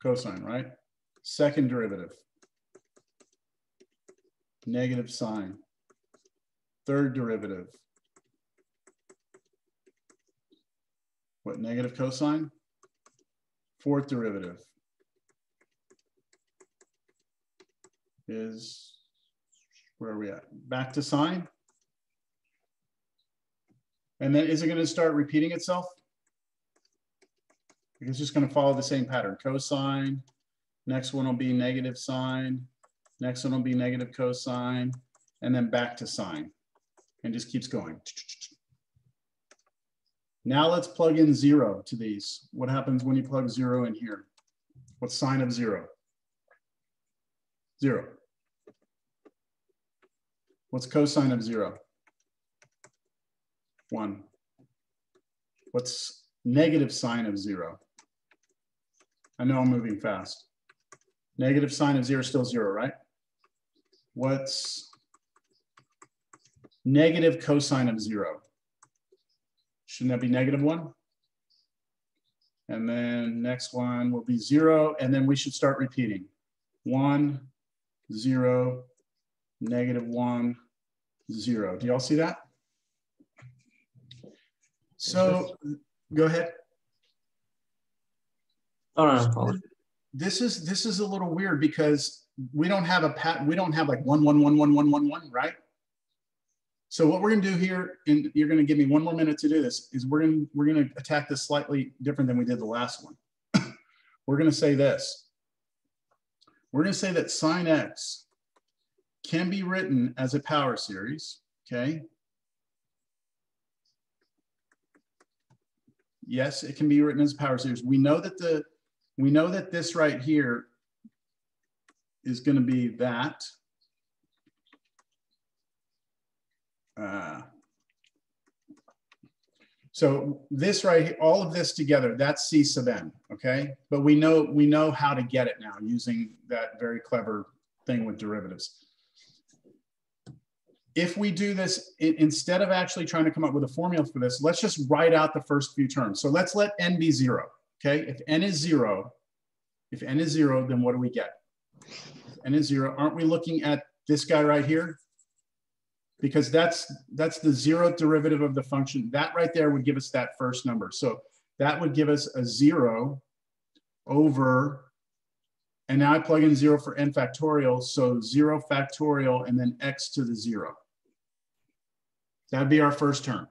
Cosine, right? Second derivative, negative sine. Third derivative, what, negative cosine? Fourth derivative is, where are we at? Back to sine. And then is it gonna start repeating itself? It's just gonna follow the same pattern, cosine, next one will be negative sine, next one will be negative cosine, and then back to sine, and just keeps going. Now let's plug in zero to these. What happens when you plug zero in here? What's sine of zero? Zero. What's cosine of zero? One. What's negative sine of zero? I know I'm moving fast. Negative sine of zero is still zero, right? What's negative cosine of zero? Shouldn't that be negative one? And then next one will be zero, and then we should start repeating. One, zero, negative one, zero. Do y'all see that? So go ahead. Oh, no, no. This is this is a little weird because we don't have a pat we don't have like one one one one one one one right? So what we're going to do here and you're going to give me one more minute to do this is we're going to we're going to attack this slightly different than we did the last one. We're going to say this. We're going to say that sine x can be written as a power series okay? Yes it can be written as a power series. We know that the we know that this right here is going to be that. Uh, so this right here, all of this together, that's C sub n, okay? But we know we know how to get it now using that very clever thing with derivatives. if we do this, instead of actually trying to come up with a formula for this, let's just write out the first few terms. So let's let n be zero, okay? If n is zero, if n is zero, then what do we get? If n is zero, aren't we looking at this guy right here? Because that's, that's the zeroth derivative of the function. That right there would give us that first number. So that would give us a zero over, and now I plug in zero for n factorial, so zero factorial and then x to the zero. That'd be our first term.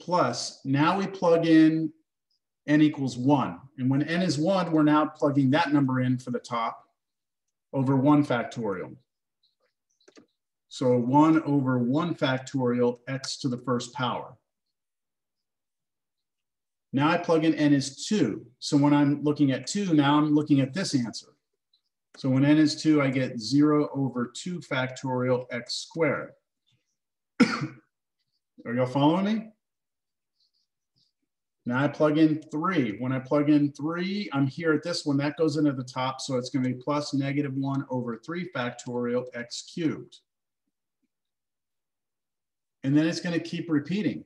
Plus, now we plug in n equals one. And when n is one, we're now plugging that number in for the top over one factorial. So one over one factorial x to the first power. Now I plug in n is two. So when I'm looking at two, now I'm looking at this answer. So when n is two, I get zero over two factorial x squared. Are y'all following me? Now I plug in three. When I plug in three, I'm here at this one. That goes into the top. So it's going to be plus negative one over three factorial x cubed. And then it's going to keep repeating,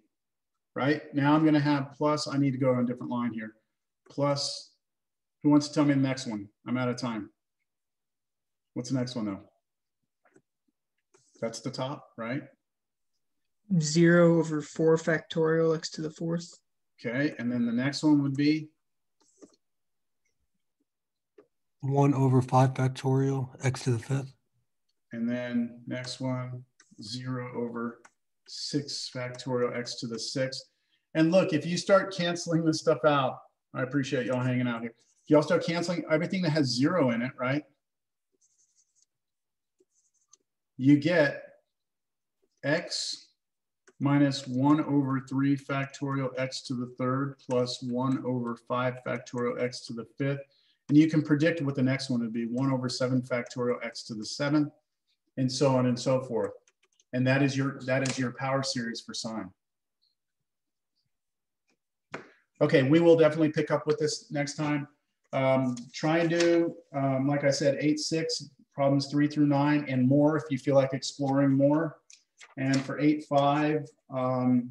right? Now I'm going to have plus, I need to go on a different line here. Plus, who wants to tell me the next one? I'm out of time. What's the next one though? That's the top, right? Zero over four factorial x to the fourth. Okay, and then the next one would be, One over five factorial, x to the fifth. and then next one, zero over six factorial x to the sixth. And look, if you start canceling this stuff out, I appreciate y'all hanging out here. If y'all start canceling everything that has zero in it, right? You get x minus one over three factorial x to the third plus one over five factorial x to the fifth. And you can predict what the next one would be, one over seven factorial x to the seventh, and so on and so forth. And that is your, that is your power series for sine. Okay, we will definitely pick up with this next time. Um, try and do, um, like I said, eight, six, problems three through nine and more if you feel like exploring more. And for eight, five, um,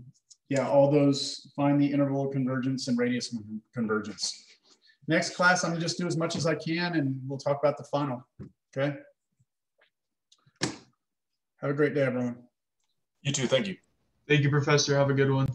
yeah, all those, find the interval of convergence and radius of convergence. Next class, I'm gonna just do as much as I can and we'll talk about the final, okay? Have a great day, everyone. You too. Thank you. Thank you, Professor. Have a good one.